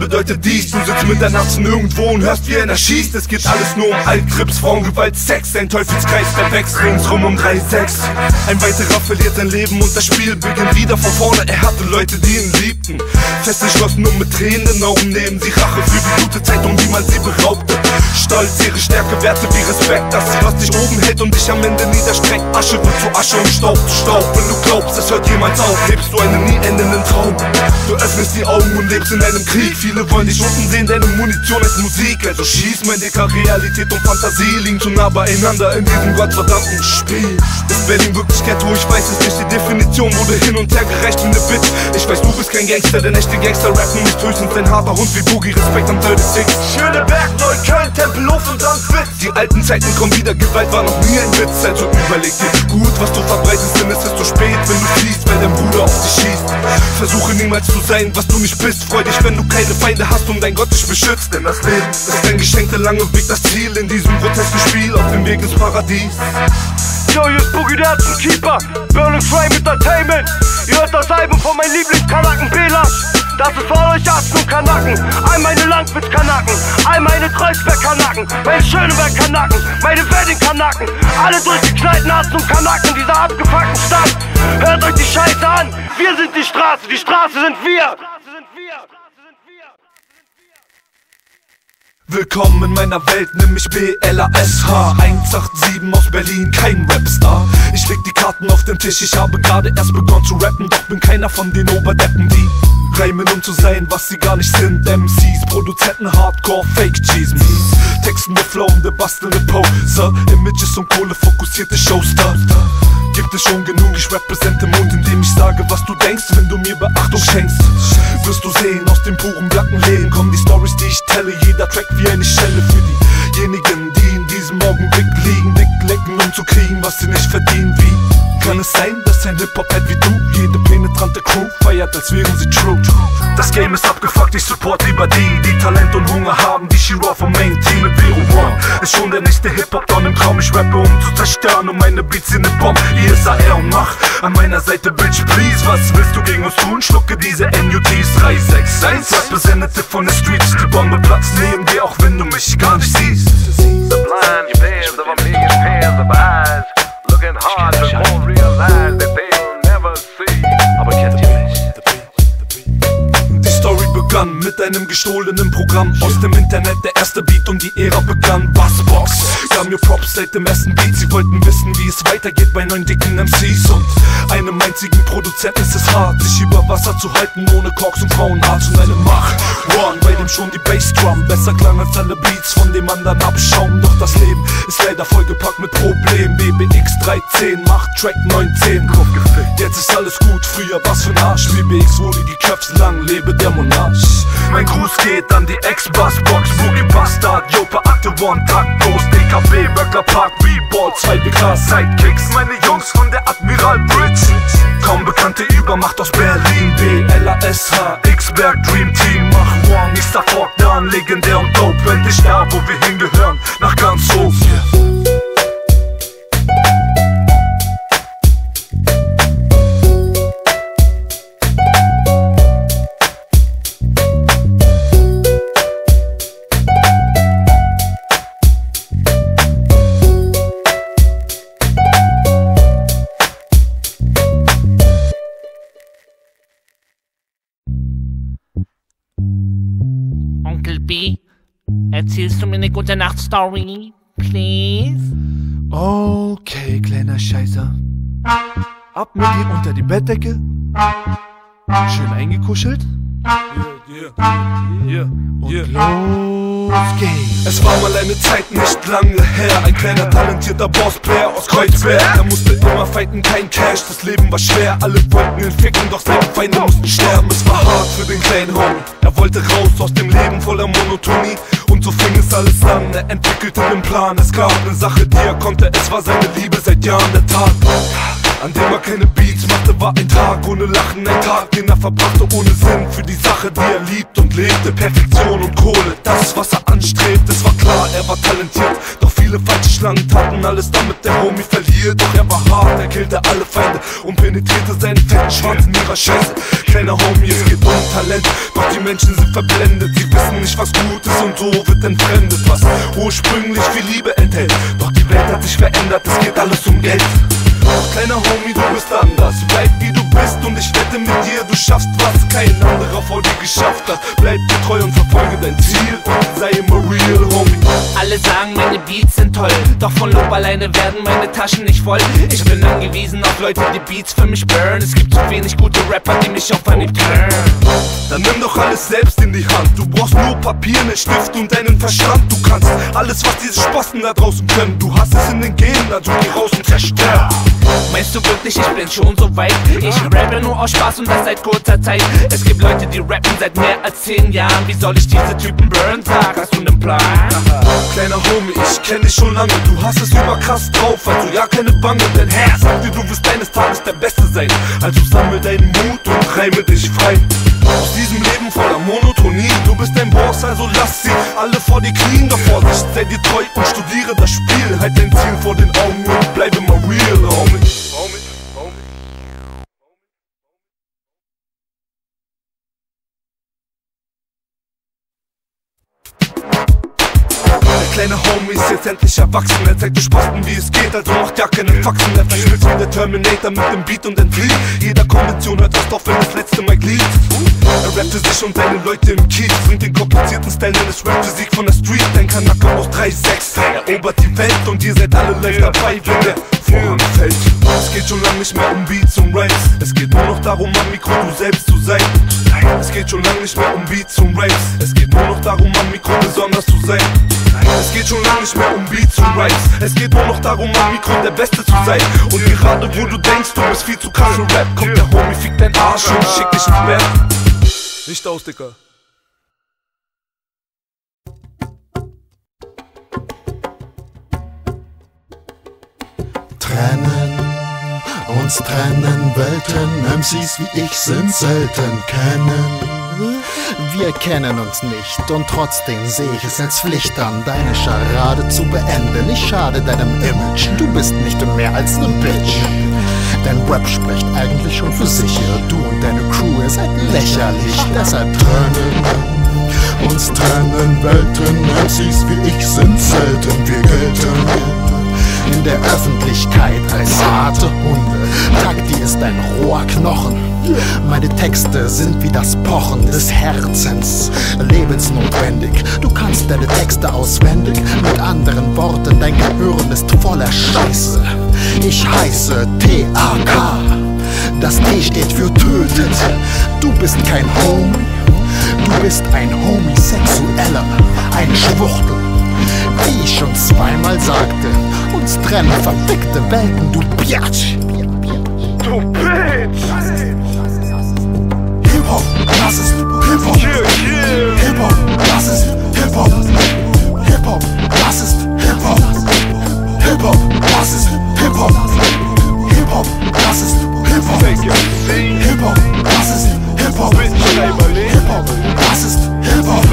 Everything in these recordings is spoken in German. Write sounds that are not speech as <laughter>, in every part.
bedeutet dies Du sitzt mit der Natzen irgendwo und hörst wie einer schießt. Es geht alles nur um Altkrips, Frauengewalt, Sex. Ein Teufelskreis, der wächst ringsrum um 3-6 Ein weiterer verliert sein Leben und das Spiel beginnt wieder von vorne. Er hatte Leute, die ihn liebten Fest entschlossen und mit Tränen in Augen nehmen sie Rache für die gute Zeit, um die man sie beraubte. Stolz, ihre Stärke, Werte wie Respekt Dass sie was dich oben hält und dich am Ende niederstreckt. Asche wird zu Asche und Staub zu Staub. Wenn du glaubst, es hört jemals auf, lebst du einen nie endenden Traum. Du öffnest die Augen und lebst in einem Krieg. Viele wollen dich unten sehen, deine Munition ist Musik. Also schieß, mein Dicker, Realität und Fantasie liegen zu nah beieinander in diesem gottverdammten Spiel. Ist Berlin wirklich Ghetto? Ich weiß es nicht, die Definition wurde hin und her gereicht wie ne Bitch. Ich weiß, du bist kein Gangster, denn echte Gangster rappen nicht höchstens ein harter Hund wie Boogie, Respekt am 36 Schöneberg, Neukölln, Tempelhof und dann Witz Die alten Zeiten kommen wieder, Gewalt war noch nie ein Witz. Also überleg dir gut, was du verbreitest, denn es ist zu spät, wenn du fliehst, weil dein Bruder auf dich schießt. Versuche niemals zu sein, was du nicht bist. Freu dich, wenn du keine Feinde hast und dein Gott dich beschützt. Denn das Leben ist ein geschenkter lange Weg, das Ziel In diesem grotesken Spiel auf dem Weg ins Paradies. Yo, hier ist Boogie der Keeper, Burning Frame Entertainment. Ihr hört das Album von meinem Lieblingskanaken Belasch. Das ist für euch Atzen und Kanaken, all meine Langwitz-Kanaken, all meine Kreuzberg-Kanaken, meine Schöneberg-Kanaken, meine Wedding-Kanaken, alle durchgeknallten Atzen und Kanaken dieser abgefuckten Stadt. Hört euch die Scheiße an, wir sind die Straße, die Straße sind wir. Willkommen in meiner Welt, nimm mich BLASH 187 aus Berlin, kein Rapstar. Ich leg die Karten auf den Tisch, ich habe gerade erst begonnen zu rappen Doch bin keiner von den Oberdeppen, die reimen um zu sein, was sie gar nicht sind. MCs, Produzenten, Hardcore, Fake Cheese Mies. Textende, flowende, bastelnde Poser. Images und Kohle, fokussierte Showstars Gibt es schon genug, ich represente Mund, indem ich sage, was du denkst, wenn du mir Beachtung schenkst Wirst du sehen, aus dem puren blacken Leben kommen die Stories, die ich telle Jeder Track wie eine Schelle für diejenigen, die in diesem Augenblick liegen Dick lecken, um zu kriegen, was sie nicht verdienen Wie kann es sein, dass ein Hip-Hop-Head wie du jede penetrante Crew feiert, als wären sie true? Das Game ist abgefuckt, ich support lieber die, die Talent und Hunger haben Wie Shiro vom Main Team mit Vero One. Ist schon der nächste Hip-Hop-Don im Traum, ich rappe um zu zerstören Und meine Beats sind ne Bomb, ISAR und Mach An meiner Seite, Bitch, please, was willst du gegen uns tun? Schlucke diese NUTs 361 Representative von den Streets, die Bombe platzt neben dir, auch wenn du mich gar nicht siehst. Blind your pairs of a million pairs of eyes Looking hard but won't realize that they'll never see Aber kennt ihr mich? Die Story begann mit einem gestohlenen Programm aus dem Internet. Der erste Beat und die Ära begann. Mir Props seit dem ersten Beat. Sie wollten wissen, wie es weitergeht bei neuen dicken MCs. Und einem einzigen Produzenten ist es hart, sich über Wasser zu halten, ohne Cox und Frauenarzt und eine Macht. One, bei dem schon die Bassdrum besser klang als alle Beats von dem anderen abschauen. Doch das Leben ist leider vollgepackt mit Problemen. BBX 310 macht Track 910. Kopf gefickt. Jetzt ist alles gut, früher was für ein Arsch. BBX wurde geköpft, lang lebe der Monarch. Mein Gruß geht an die Ex-Bassbox, Boogie Bastard, Jopa Akte One, Tag Post, DKB, Burger Park, Reball, 2BK, Sidekicks, meine Jungs von der Admiral Bridge. Kaum bekannte Übermacht aus Berlin, BLASH, X-Berg, Dream Team, mach One, Mr. Fork Down, legendär und dope, endlich da, wo wir hingehören, nach ganz hoch. Onkel B, erzählst du mir eine gute Nacht-Story? Please? Okay, kleiner Scheißer. Ab mit dir unter die Bettdecke. Schön eingekuschelt. Und los geht's. Es war mal eine Zeit nicht lange her. Ein kleiner talentierter Bossplayer aus Kreuzberg. Er musste immer fighten, kein Cash, das Leben war schwer. Alle wollten ihn ficken, doch seine Feinde mussten sterben. Es war hart für den kleinen Homie. Er wollte raus aus dem Leben voller Monotonie. Und so fing es alles an, er entwickelte einen Plan Es gab eine Sache, die er konnte, es war seine Liebe seit Jahren der Tat an dem er keine Beats machte, war ein Tag ohne Lachen, ein Tag, den er verbrachte ohne Sinn für die Sache, die er liebt und lebte. Perfektion und Kohle, das, was er anstrebt, es war klar, er war talentiert, doch viele falsche Schlangen taten alles, damit der Homie verliert. Doch er war hart, er killte alle Feinde und penetrierte seinen fetten Schwanz in ihrer Scheiße. Kleiner Homie, es geht um Talent, doch die Menschen sind verblendet, sie wissen nicht, was gut ist und so wird entfremdet, was ursprünglich viel Liebe enthält. Doch die Welt hat sich verändert, es geht alles um Geld. Kleiner Homie, du bist anders, bleib wie du bist und ich wette mit dir, du schaffst was kein anderer vor dir geschafft hat. Bleib dir treu und verfolge dein Ziel und sei immer real, Homie. Alle sagen, meine Beats sind toll, doch von Lob alleine werden meine Taschen nicht voll. Ich bin angewiesen auf Leute, die Beats für mich burn. Es gibt zu wenig gute Rapper, die mich auf Anhieb turn. Dann nimm doch alles selbst in die Hand. Du brauchst nur Papier, ne Stift und deinen Verstand. Du kannst alles, was diese Spasten da draußen können. Du hast es in den Genen, also geh raus und zerstör. Meinst du wirklich, ich bin schon so weit? Ich rappe nur aus Spaß und das seit kurzer Zeit. Es gibt Leute, die rappen seit mehr als zehn Jahren. Wie soll ich diese Typen burn? Sag, hast du nen Plan? Kleiner Homie, ich kenn dich schon lange. Du hast es überkrass drauf, also ja, keine Bange. Dein Herr sagt dir, du wirst eines Tages der Beste sein. Also sammel deinen Mut und reime dich frei. Aus diesem Leben voller Monotonie. Du bist ein Boss, also lass sie alle vor die Knien. Doch Vorsicht, sei dir treu und studiere das Spiel. Halt dein Ziel vor den Augen und bleib immer real, Homie. Der kleine Homie ist jetzt endlich erwachsen. Er zeigt den Spasten, wie es geht, also macht ja keinen Faxen. Er verschmilzt wie der Terminator mit dem Beat und entflieht. Jeder Konvention hört erst auf, wenn das letzte Mal glied. Er rappt sich und seine Leute im Kiez. Bringt den komplizierten Style eines Rap-Physik von der Street. Dein Kanaka aus 3,6 erobert die Welt und ihr seid alle live dabei, wenn der Vorhang fällt. Es geht schon lange nicht mehr um Beats und Raps. Es geht nur noch darum, am Mikro du selbst zu sein. Es geht schon lange nicht mehr um Beats und Raps. Es geht nur noch darum, am Mikro besonders zu sein. Es geht schon lange nicht mehr um Beats und Raps. Es geht nur noch darum, am Mikro der Beste zu sein. Und gerade wo du denkst, du bist viel zu krass Rap, kommt der Homie, fick dein Arsch und schick dich ins Bett. Nicht aus, Dicker. trennen. Uns trennen Welten, MCs wie ich sind selten kennen. Wir kennen uns nicht und trotzdem sehe ich es als Pflicht an, deine Scharade zu beenden. Ich schade deinem Image, du bist nicht mehr als ne Bitch. Dein Rap spricht eigentlich schon für sich, du und deine Crew, ihr seid lächerlich, deshalb trennen. Uns trennen Welten, MCs wie ich sind selten, wir gelten in der Öffentlichkeit als harte Hunde. Takti ist ein roher Knochen. Meine Texte sind wie das Pochen des Herzens, lebensnotwendig. Du kannst deine Texte auswendig, mit anderen Worten, dein Gehirn ist voller Scheiße. Ich heiße T-A-K. Das T steht für tötet. Du bist kein Homie, du bist ein Homosexueller, ein Schwuchtel. Wie ich schon zweimal sagte, uns trennen verfickte Welten, du Biatch. Du Bitch! Hip-Hop, das ist Hip-Hop. Hip-Hop, das ist Hip-Hop. Hip-Hop, das ist Hip-Hop. Hip-Hop, das ist Hip-Hop. Hip-Hop, das ist Hip-Hop. Fake MC, Hip-Hop, das ist Hip-Hop. Hip-Hop, das ist Hip-Hop.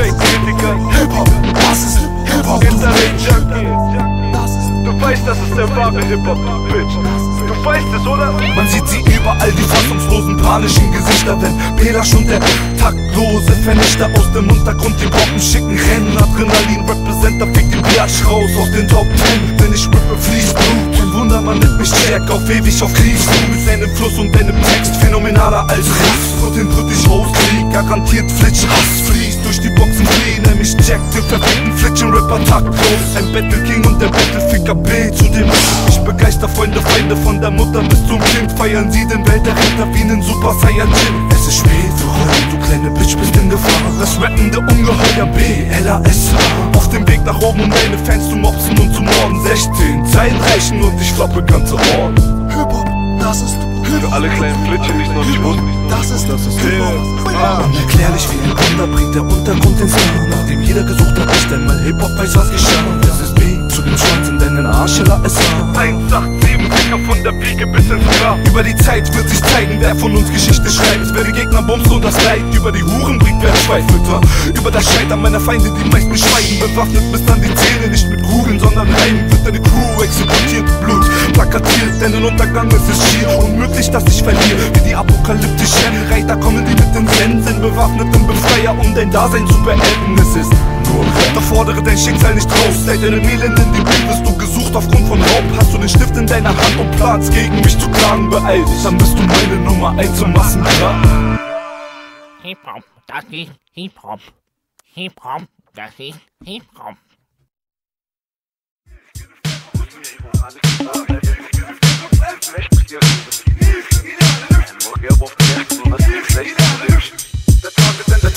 Hip-Hop, das ist Hip-Hop. Du ist Du weißt, das ist der wahre Hip-Hop, Bitch. Weißt es, oder? Man sieht sie überall, die fassungslosen, panischen Gesichter, wenn Pelasch und der taktlose Vernichter aus dem Untergrund die Bomben schicken, rennen. Adrenalin, Representer, fick den Biatch raus aus den Top Ten. Wenn ich rippe, fließt Blut. Kein Wunder, man nennt mich Jack, auf ewig auf Krieg. Mit seinem Fluss und deinem Text phänomenaler als Riff. Und ich raus, Krieg, garantiert Flitsch, Hass fließt durch die Boxen fliehen. Nämlich Jack, den perfekten Flitschen-Rapper taktlos. Ein Battle King und der Battleficker B zu dem Ich begeister Freunde, Feinde von der Mutter bis zum Kind Feiern sie den Welterretter wie nen Super Saiyajin Es ist spät für heute, du kleine Bitch bist in Gefahr. Das rappende Ungeheuer B, L-A-S Auf dem Weg nach oben, um deine Fans zu mopsen und zu morden. 16, Zeilen reichen und ich floppe ganze Orden Hip-Hop, das ist Für alle kleinen Flitschen, die es noch nicht wussten. Das ist das ist Hip-Hop. Unerklärlich wie ein Wunder bringt der Untergrund ins Haar Nachdem jeder gesucht hat, nicht einmal Hip-Hop weiß was geschah. Es ist B, dem Schwanz in deinen Arsch, L-A-S-A 187 Stecker von der Wiege bis ins Grab Über die Zeit wird sich zeigen, wer von uns Geschichte schreibt. Wer die Gegner bumst und das Leid Über die Huren bringt wer Zweifelter Über das Scheitern meiner Feinde, die meisten schweigen. Bewaffnet bis an die Zähne, nicht mit Kugeln, sondern Heim Wird deine Crew exekutiert, Blut plakatiert Denn Untergang ist es schier. Unmöglich, dass ich verliere Wie die apokalyptischen Reiter kommen die mit den Sensen Bewaffneten Befreier, um dein Dasein zu beenden. Es ist nur Doch fordere dein Schicksal nicht raus Seit deinem Elend in die Bild wirst du gesucht aufgrund von Raub Hast du den Stift in deiner Hand und planst gegen mich zu klagen Beeil dich, dann bist du meine Nummer 1 im Massenklar Hip-Hop, das ist Hip-Hop. Hip-Hop, das ist Hip-Hop. Der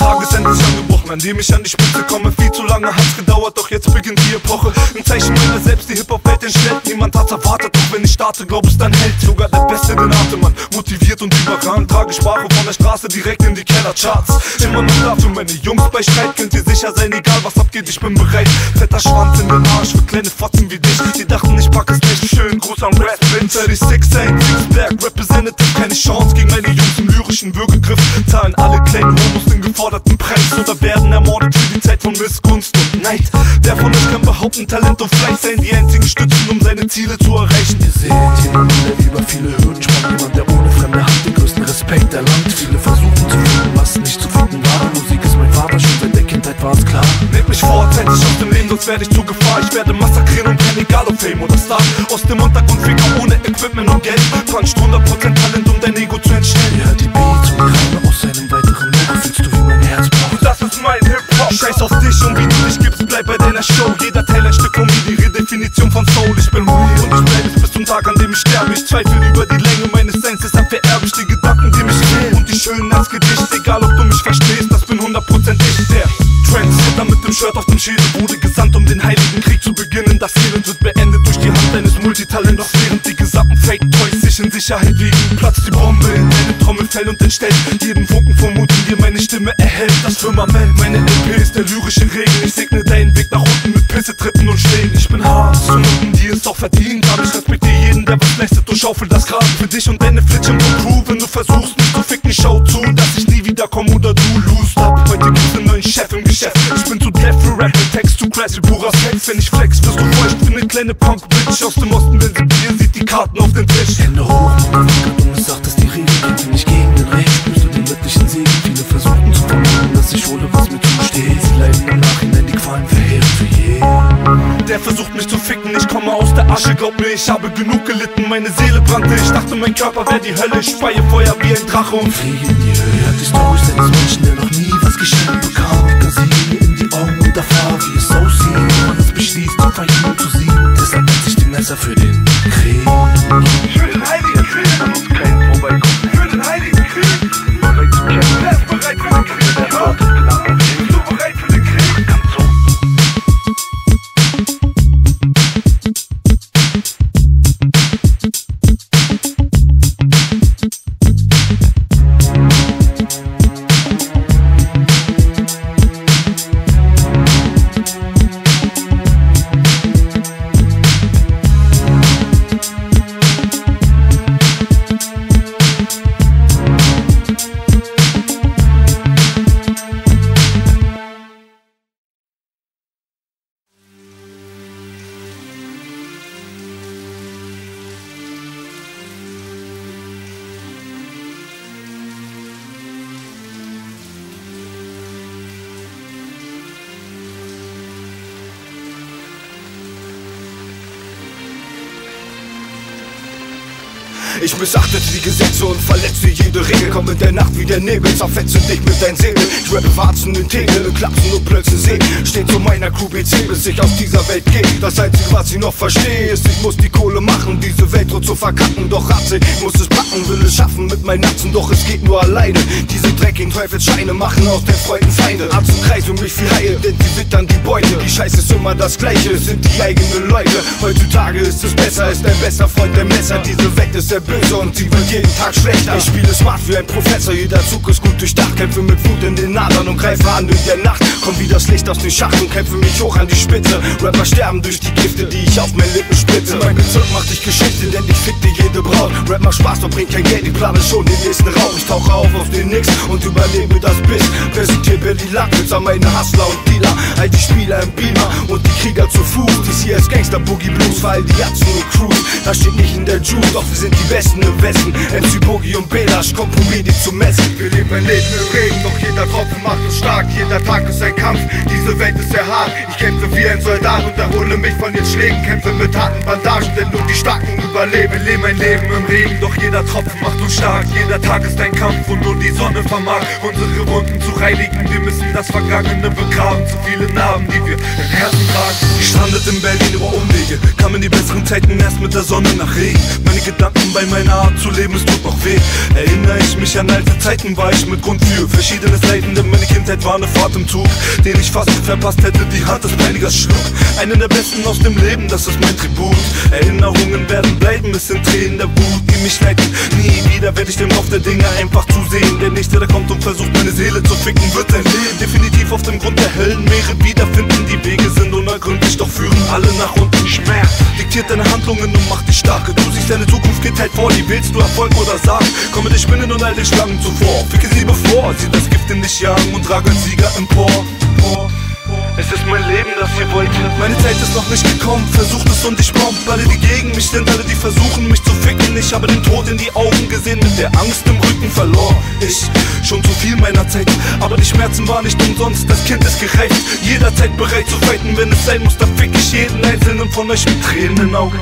Tagesende ist angebrochen, an dem ich an die Spitze komme. Viel zu lange hat's gedauert, doch jetzt beginnt die Epoche. Ein Zeichen meiner selbst, die Hip-Hop-Welt entstellt. Niemand hat's erwartet, doch wenn ich starte, glaub es dann hält. Sogar der Beste den Atemann, motiviert und überragend Trage Sprache von der Straße direkt in die Kellercharts. Immer noch da für meine Jungs bei Streit. Könnt ihr sicher sein, egal was abgeht, ich bin bereit. Fetter Schwanz in den Arsch für kleine Fotzen wie dich. Die dachten, ich pack es nicht, schön Gruß an Rap. 36 ain't Six Black Representative Keine Chance gegen meine Jungs im lyrischen Würgegriff. Zahlen alle kleinen Homos den geforderten Preis. Oder werden ermordet für die Zeit von Missgunst und Neid. Wer von euch kann behaupten, Talent und Fleiß seien die einzigen Stützen, um seine Ziele zu erreichen? Ihr seht jemanden, der über viele Hürden. Spannt Jemand, der ohne fremde Hand den größten Respekt erlangt. Viele versuchen zu finden, was nicht zu finden war. Musik ist mein Vater, schon seit der Kindheit war es klar. Nehmt mich vorzeitig aus dem Leben, sonst werde ich zu Gefahr. Ich werde massakrieren und kein egal ob Fame oder Star. Aus dem Untergrund Ficker ohne Equipment und Geld. Puncht 100% Talent, Scheiß auf dich und wie du dich gibst, bleib bei deiner Show. Jeder Teil ein Stück die Redefinition von Soul. Ich bin real und ich bleibe es bis zum Tag, an dem ich sterbe. Ich zweifle über die Länge meines Seins, deshalb vererbe ich die Gedanken, die mich quälen Und die schönen als Gedicht, egal ob du mich verstehst, das bin 100% ich Der Trendsetter mit dem Shirt auf dem Schädel wurde gesandt, um den heiligen Krieg zu beginnen. Das Elend wird beendet durch die Hand eines Multitalent Doch während die gesamten Fake-Toys sich in Sicherheit wiegen Platzt die Bombe in deinem Trommelfell und entstellt jeden Funken von Mut, in dir meine Stimme erhält. Das Firmament, meine LP ist der lyrische Regen Ich segne deinen Weg nach unten mit Pisse, Tritten und Schlägen Ich bin hart, zu unten, die es auch verdient haben. Ich respektiere jeden, der was leistet und schaufel das Grab Für dich und deine Flitschen und Crew, wenn du versuchst mich zu ficken, schau zu Dass ich nie wiederkomme oder du lose ab Heute gibt's einen neuen Chef im Geschäft. Ich bin zu deaf für Rap, mit Text zu crazy, purer Sex. Wenn ich flex, wirst du feucht für eine kleine Punk-Bitch. Aus dem Osten, wenn sie Bier sieht, Karten auf den Tisch. Hände hoch, Motherfucker, dummes sagt, dass die Regel kämpfe nicht gegen den Recht Spürst du den göttlichen Segen? Viele versuchten zu vermeiden, dass ich hole, was mir zusteht. Sie leiden im Nachhinein die Qualen verheerend für jeden. Der versucht mich zu ficken, ich komme aus der Asche, glaub mir, ich habe genug gelitten, meine Seele brannte, ich dachte, mein Körper wäre die Hölle, ich speie Feuer wie ein Drache und Fliege in die Höhe, hat die Storys eines Menschen, der noch nie was geschenkt bekam. Gasil mir in die Augen und erfahr, wie es aussieht. Man es beschließt, Feind nur zu siegen. Deshalb setz ich die Messer für den Yeah. Mit der Nacht wie der Nebel, zerfetze dich mit deinen Segel Ich rappe Warzen in Tegel, Klapsen und Plötze seh Steht zu meiner Crew BC, bis ich aus dieser Welt geh. Das Einzige, was ich noch verstehe, ist, ich muss die Kohle machen Diese Welt droht zu verkacken, doch Ratze, ich muss es packen Will es schaffen mit meinen Natzen, doch es geht nur alleine. Diese dreckigen Teufelsscheine machen aus den Freunden Feinde. Arzt und Kreis um mich viel heil, denn die wittern die Beute. Die Scheiße ist immer das Gleiche, es sind die eigenen Leute. Heutzutage ist es besser, ist dein bester Freund der Messer. Diese Welt ist der böse und sie wird jeden Tag schlechter. Ich spiele smart wie ein Professor, jeder Zug ist gut durchdacht. Kämpfe mit Wut in den Adern und greife an in der Nacht. Komm wie das Licht aus dem Schacht und kämpfe mich hoch an die Spitze. Rapper sterben durch die Gifte, die ich auf meinen Lippen spritze. Mein Bezirk macht dich Geschichte, denn ich fick dir jede Braut. Rap macht Spaß, doch bringt kein Geld, ich plane schon den nächsten Rauch. Ich tauche auf aus dem Nix und überlebe das Biss. Präsentiert Billy Lackwitz an meine Hustler und Dealer. Halt die Spieler im Beamer und die Krieger zu Fuß. Dies hier ist Gangster Boogie Blues, weil die Jatzen und Crews. Das steht nicht in der Juice, doch wir sind die Besten im Westen. MC Boogie und Belasch, Kompromiss die zu messen. Wir leben ein Leben im Regen, doch jeder Tropfen macht stark. Jeder Tag ist ein Kampf, diese Welt ist sehr hart. Ich kämpfe wie ein Soldat und erhole mich von den Schlägen. Kämpfe mit harten Bandagen, denn nur die Starken überleben. Wir leben ein Leben im Regen, doch jeder Tropfen macht uns stark. Jeder Tag ist ein Kampf und nur die Sonne vermag unsere Wunden zu reinigen. Wir müssen das Vergangene begraben. Zu viele Narben, die wir im Herzen tragen. Ich strandet in Berlin über Umwege, kam in die besseren Zeiten erst mit der Sonne nach Regen. Meine Gedanken bei meiner Art zu leben, es tut noch weh. Erinnere ich mich an alte Zeiten, war ich mit Grund für verschiedenes Leiden, denn meine Kindheit war eine Fahrt im Zug, den ich fast verpasst hätte, die Hand des Peinigers schlug. Einen der besten aus dem Leben, das ist mein Tribut. Erinnerungen werden bleiben, es sind Tränen der Wut, die mich leiten. Nie wieder werde ich dem Lauf der Dinge einfach zusehen. Der Nächste, der kommt und versucht meine Seele zu ficken, wird sein Leben definitiv auf dem Grund der Höllenmeere wiederfinden. Die Wege sind unergründlich, doch führen alle nach unten. Schmerz diktiert deine Handlungen und macht dich starke. Du siehst deine Zukunft geht halt vor, die willst du Erfolg oder Sarg. Komme dich Spinnen und all die Schlangen zuvor. Ficke sie bevor, sie das Gift in dich jagen und trage als Sieger empor. Es ist mein Leben, das ihr wollt. Meine Zeit ist noch nicht gekommen, versucht es und ich bomb. Alle, die gegen mich sind, alle, die versuchen, mich zu ficken. Ich habe den Tod in die Augen gesehen, mit der Angst im Rücken verlor. Ich schon zu viel meiner Zeit, aber die Schmerzen waren nicht umsonst. Das Kind ist gereift, jederzeit bereit zu fighten. Wenn es sein muss, dann fick ich jeden einzelnen von euch mit Tränen in den Augen.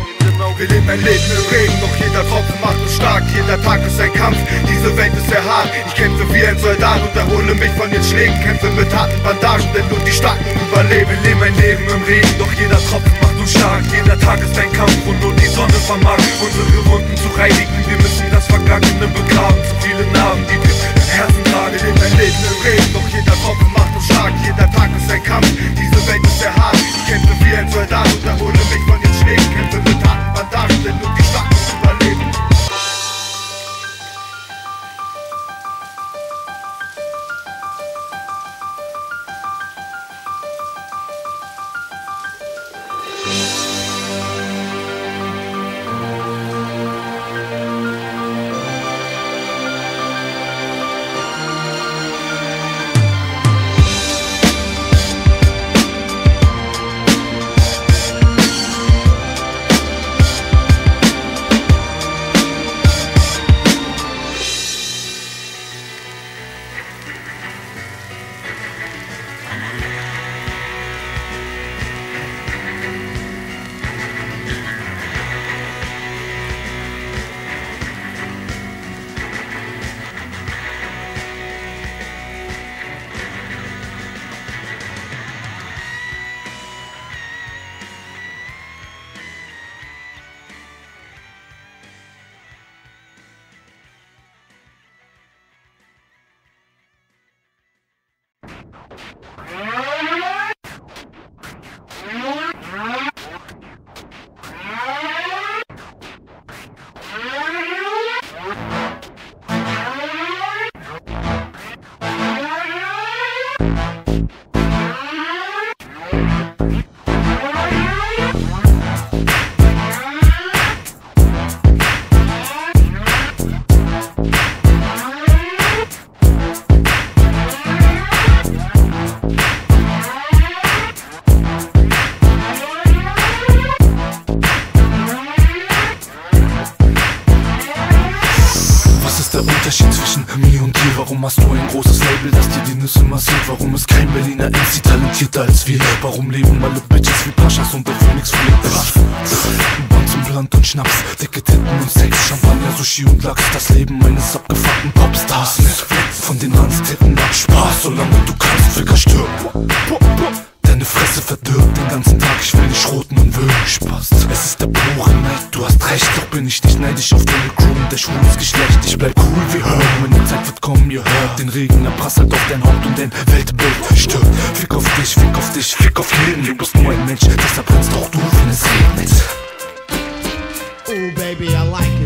Wir leben ein Leben im Regen, doch jeder Tropfen macht uns stark. Jeder Tag ist ein Kampf, diese Welt ist sehr hart. Ich kämpfe wie ein Soldat und erhole mich von den Schlägen. Kämpfe mit harten Bandagen, denn nur die Starken überleben. Wir leben ein Leben im Regen, doch jeder Tropfen macht uns stark. Jeder Tag ist ein Kampf und nur die Sonne vermag unsere Wunden zu reinigen. Wir müssen das Vergangene begraben. Zu viele Narben, die wir im Herzen tragen. Wir leben ein Leben im Regen, doch jeder Tropfen macht uns stark. Jeder Tag ist ein Kampf, diese Welt ist sehr hart. Ich kämpfe wie ein Soldat und erhole mich von wir? Verdirbt den ganzen Tag, ich will dich roten und würgen Spaß. Es ist der pure Neid, du hast recht, doch bin ich nicht neidisch auf deine Crew und der schwules Geschlecht. Ich bleib cool wie Herm, wenn die Zeit wird kommen, ihr hört den Regen, er prasselt auf dein Haupt und dein Weltbild stirbt. Fick auf dich, fick auf dich, fick auf jeden, du bist nur ein Mensch, deshalb brennst auch du, wenn es regnet. Ooh, baby, I like.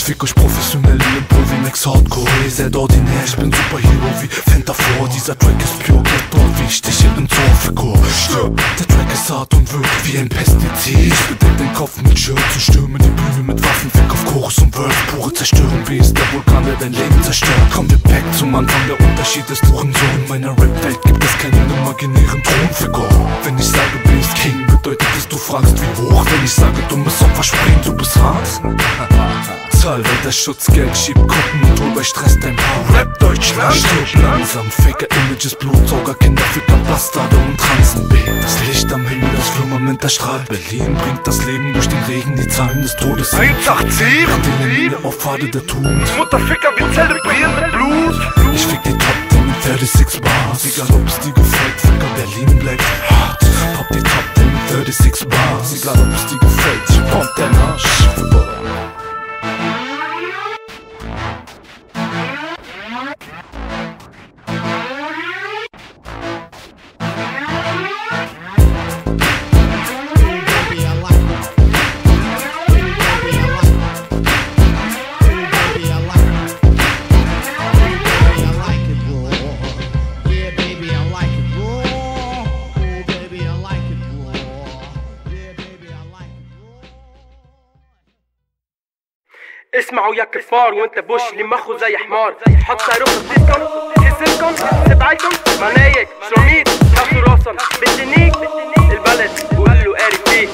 Fick euch professionell im Provi Max Hardcore seid ordinär, ich bin Superhero wie Fanta 4 Dieser Track ist pure Ghetto wie ich dich in Zorfigur Stirb, der Track ist hart und wirkt wie ein Pestizid. Ich bedeck den Kopf mit und stürme die Bühne mit Waffen Fick auf Chorus und Word, pure Zerstörung Wie ist der Vulkan, der dein Leben zerstört. Kommen wir back zum Anfang, der Unterschied ist Hurensohn In meiner Rap-Welt gibt es keinen imaginären Thronfigur Wenn ich sage, du bist King, bedeutet es, du fragst wie hoch. Wenn ich sage, dummes Opfer, spring, du bist hart <laughs> Zahl, weil das Schutzgeld schiebt Kuppen und hol bei Stress dein Paar. Rap Deutschland Stirb langsam, Faker Images, Blutsauger, Kinder, Ficker, Bastarde und Transen. B Das Licht am Himmel, das Firmament, das strahlt Berlin bringt das Leben durch den Regen, die Zahlen des Todes 187 Adrenalin auf Pfade der Tugend. Mutterficker, wir zelebrieren mit Blut. Ich fick die Top 10 mit 36 Bars. Egal ob es dir gefällt, Ficker, Berlin bleibt hart. Pop die Top 10 mit 36 Bars. Egal ob es dir gefällt, ich pump dein Arsch Baby, اسمعوا يا كفار وانت بوش اللي مخه زي حمار. حط صاروخ بتسكن جسمكم سبعيكم منايك شرميت. نفسه راسا بالتنيك البلد. وقال له قاري فيه.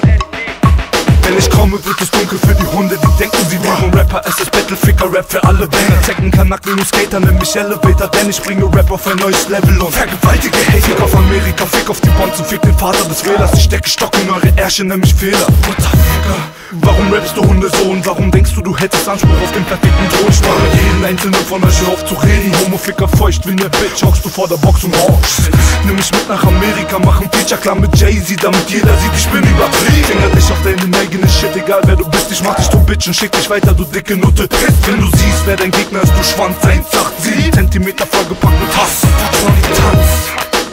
Wenn ich komme, wird es dunkel für die Hunde, die denken, sie wären Rapper. Es ist Battleficker-Rap für alle Banger. Tekken, Kanacken und Skater, nenn mich Elevator, denn ich bringe Rap auf ein neues Level und vergewaltige Hate. Fick auf Amerika, fick auf die Bonzen, fick den Vater des Wählers. Ich stecke Stock in eure Ärsche, nenn mich Fehler. Mutterficker, warum rappst du Hundesohn? Warum denkst du, du hättest Anspruch auf den perfekten Thron? Spare jeden einzelnen von euch auf zu reden. Homoficker feucht wie ne Bitch, hockst du vor der Box und horchst. Nimm mich mit nach Amerika, mach ein Feature klar mit Jay-Z, damit jeder sieht, ich bin übertrieben. Finger dich auf deinen eigenen Shit, egal wer du bist, ich mach dich zum Bitch und schick dich weiter, du dicke Nutte. Wenn du siehst, wer dein Gegner ist, du Schwanz, 187 Zentimeter vollgepackt mit Hass. Tanz.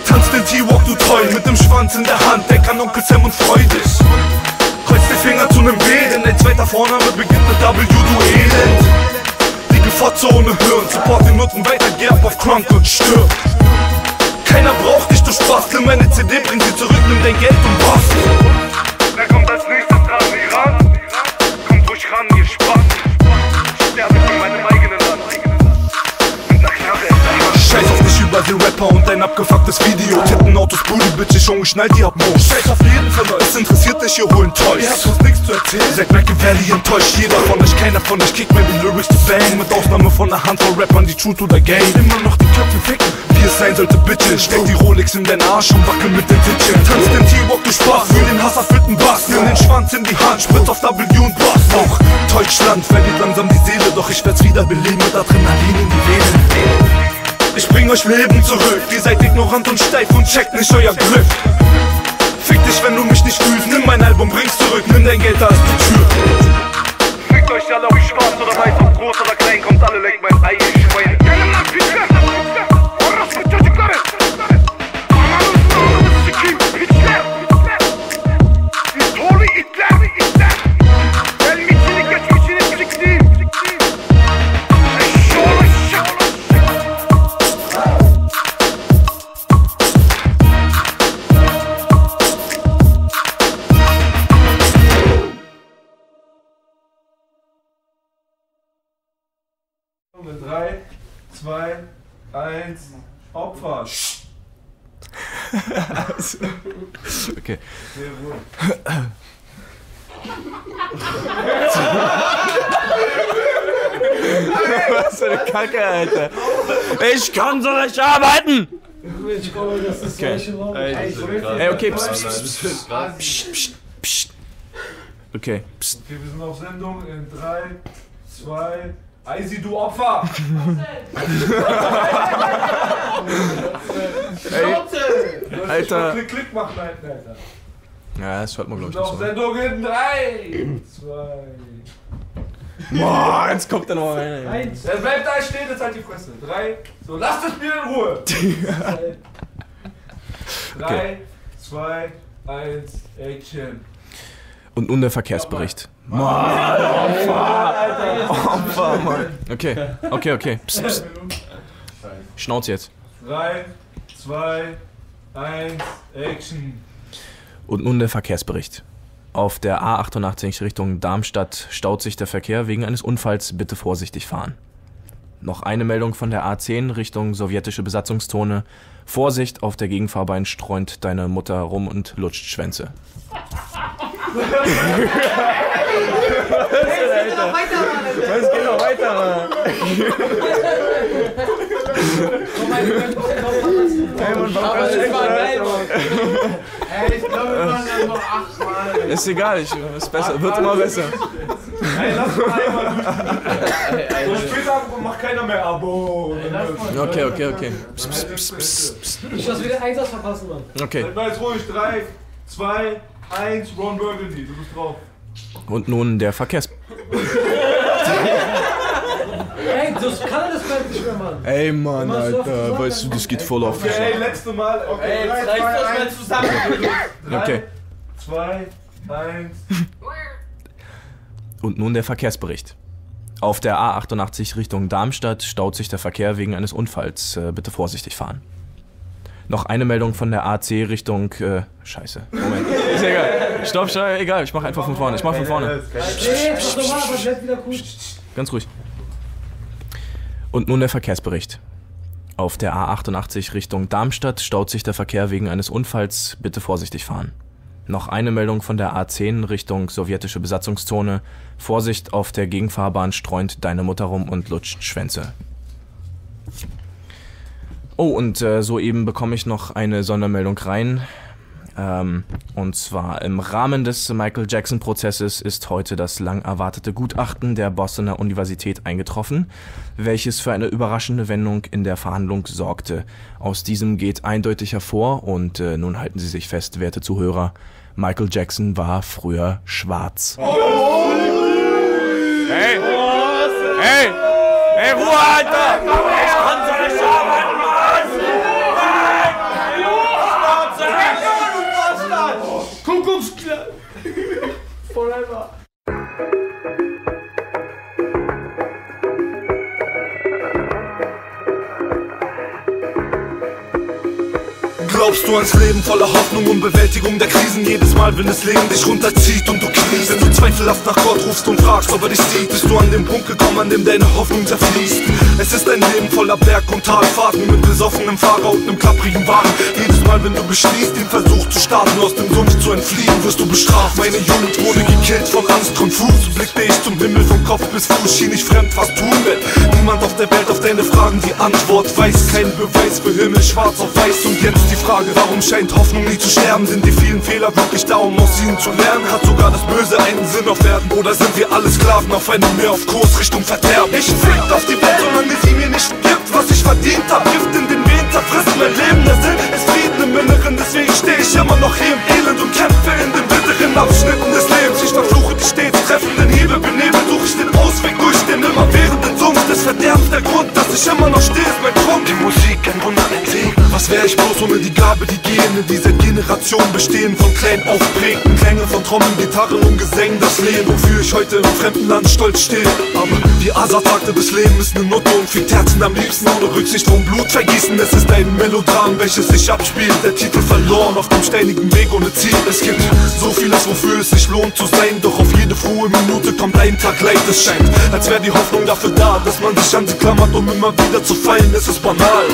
Tanz den T-Walk, du treu, mit dem Schwanz in der Hand, denk an Onkel Sam und freu dich. Kreuz die Finger zu nem B, denn dein zweiter Vorname beginnt mit W, du Elend. Liege Fotze ohne Hirn, support den Nutzen weiter, geh ab auf Crunk und stirb. Keiner braucht dich, du Spastel, meine CD bringt sie zurück, nimm dein Geld und bast. Wer kommt als nächstes Ich die Rapper und dein abgefucktes Video. Titten, Autos, Booty, Bitch, schon geschnallt, die hab Mo. Scheiß auf jeden von euch, es interessiert dich, ihr holen Toys. Ihr habt uns nichts zu erzählen. Seid Machiavelli enttäuscht, jeder von euch, keiner von euch kickt mir die Lyrics zu bang. Mit Ausnahme von einer Handvoll Rappern, die true to the game. Immer noch die Köpfe ficken, wie es sein sollte, bitte. Steck die Rolex in deinen Arsch und wackel mit den Tittchen. Tanz den T-Walk, du Spaß, für den Hass erfüllten Bass. Nimm den Schwanz in die Hand, spritz auf W und Bass. Auch Deutschland verliert langsam die Seele, doch ich werd's wieder beleben mit Adrenalin in die Venen. Ich bring euch Leben zurück, ihr seid ignorant und steif und checkt nicht euer Glück. Fick dich, wenn du mich nicht fühlst, nimm mein Album, bring's zurück, nimm dein Geld, da ist die Tür. Fickt euch alle, ob schwarz oder weiß, ob groß oder klein, kommt alle leck mein Ei, ihr Schweine. 1, Opfer. <laughs> Okay. Sehr wohl. Was für eine Kacke, Alter. Ich kann so nicht arbeiten! Ich glaube, das ist Okay. solche Raum. Ey, okay, psst, psst, psst, psst, psst, psst. Okay, psst. Okay, wir sind auf Sendung in 3, 2, Eisi, du Opfer! Ey, Alter. Klick, klick machen, Alter. Ja, das hört man, glaube ich, nicht so. Sendung in 3, 2, Boah, jetzt kommt er noch rein. 1. Er bleibt da stehen, jetzt halt die Fresse. 3, so, lasst das Bier in Ruhe! 3, 2, 1, Action. Und nun der Verkehrsbericht. Mann, Opfer. Opfer, Mann. Okay, okay, okay. Psst, psst. Schnauze jetzt. 3, 2, 1, Action. Und nun der Verkehrsbericht. Auf der A88 Richtung Darmstadt staut sich der Verkehr wegen eines Unfalls. Bitte vorsichtig fahren. Noch eine Meldung von der A10 Richtung sowjetische Besatzungszone. Vorsicht, auf der Gegenfahrbahn streunt deine Mutter rum und lutscht Schwänze. Was geht noch weiter, Mann? Ey, Mann, warum Aber kannst du das war geil, Mann. Ey, ich glaube, wir machen das noch achtmal. Ist egal, ich, ist besser, wird immer besser. Ey, lass mal einmal durch. So später macht keiner mehr Abo. Okay, okay, okay. Psst, psst, psst, psst, psst. Ich lass wieder Einsatz verpassen, Mann. Okay. Mal jetzt ruhig. 3, 2, 1, Ron Burgundy. Du bist drauf. Und nun der Verkehrs... Ey, das kann er das bald nicht mehr, Mann. Ey, Mann, so Alter, gesagt, weißt du, das geht voll auf. Okay, ey, letzte Mal. Okay, Ey, jetzt reißt das mal zusammen. Okay. 2, 1. Und nun der Verkehrsbericht. Auf der A88 Richtung Darmstadt staut sich der Verkehr wegen eines Unfalls. Äh, bitte vorsichtig fahren. Noch eine Meldung von der AC Richtung. Äh, scheiße. Moment. <laughs> Ist ja egal. Stopp, stopp, egal. Ich mach einfach von vorne. Ich mach von vorne. Nee, das ist normal, aber bleibt wieder gut. Ganz ruhig. Und nun der Verkehrsbericht. Auf der A88 Richtung Darmstadt staut sich der Verkehr wegen eines Unfalls. Bitte vorsichtig fahren. Noch eine Meldung von der A10 Richtung sowjetische Besatzungszone. Vorsicht, auf der Gegenfahrbahn streunt deine Mutter rum und lutscht Schwänze. Oh, und äh, soeben bekomme ich noch eine Sondermeldung rein. Ähm, und zwar im Rahmen des Michael Jackson-Prozesses ist heute das lang erwartete Gutachten der Bostoner Universität eingetroffen, welches für eine überraschende Wendung in der Verhandlung sorgte. Aus diesem geht eindeutig hervor, und äh, nun halten Sie sich fest, werte Zuhörer, Michael Jackson war früher schwarz. Hey! Hey! Glaubst du ans Leben voller Hoffnung und Bewältigung der Krisen? Jedes Mal, wenn das Leben dich runterzieht und du kniest Wenn du zweifelhaft nach Gott rufst und fragst, ob er dich sieht Bist du an dem Punkt gekommen, an dem deine Hoffnung zerfließt. Es ist ein Leben voller Berg- und Talfahrten Mit besoffenem Fahrer und einem klapprigen Wagen. Jedes Mal, wenn du beschließt, den Versuch zu starten Aus dem Sumpf zu entfliehen, wirst du bestraft. Meine Jugend wurde gekillt von Angst und Fuß Blickte ich zum Himmel von Kopf bis Fuß Schien ich fremd, was tun denn? Niemand auf der Welt auf deine Fragen die Antwort weiß. Kein Beweis für Himmel, schwarz auf weiß. Und jetzt die Frage, warum scheint Hoffnung nie zu sterben? Sind die vielen Fehler wirklich da, um aus ihnen zu lernen? Hat sogar das Böse einen Sinn auf Erden? Oder sind wir alle Sklaven auf einem Meer auf Kurs Richtung Verderben? Ich fick auf die Welt, solange sie mir nicht gibt, was ich verdient hab Gift in den Wehen zerfrisst mein Leben, der Sinn ist Frieden im Inneren Deswegen steh ich immer noch hier im Elend und kämpfe in den bitteren Abschnitten des Lebens Ich verfluche die stets treffenden Hiebe, benebelt suche ich den Ausweg durch den immerwährenden Sumpf des Verderbens Der Grund, dass ich immer noch stehe, ist mein Grund. Die Musik, ein Wunder, ein Segen. Was wäre ich bloß ohne die Gabe, die Gene dieser Generation bestehen? Von klein aufprägten Klänge von Trommeln, Gitarren und Gesängen Das Leben, wofür ich heute im fremden Land stolz stehe. Aber wie Asa sagte, das Leben ist ne Nutte und fickt Herzen am liebsten. Ohne Rücksicht vom Blut vergießen. Es ist ein Melodram, welches sich abspielt. Der Titel verloren auf dem steinigen Weg ohne Ziel. Es gibt so vieles, wofür es sich lohnt zu sein. Doch auf jede frohe Minute kommt ein Tag Leid. Es scheint, als wäre die Hoffnung dafür da Dass man sich an sie klammert, um immer wieder zu fallen Es ist banal.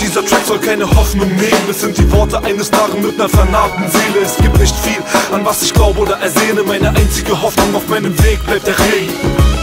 Dieser Track soll keine Hoffnung nehmen. Es sind die Worte eines Narren mit einer vernarbten Seele. Es gibt nicht viel, an was ich glaube oder ersehne. Meine einzige Hoffnung auf meinem Weg bleibt der Regen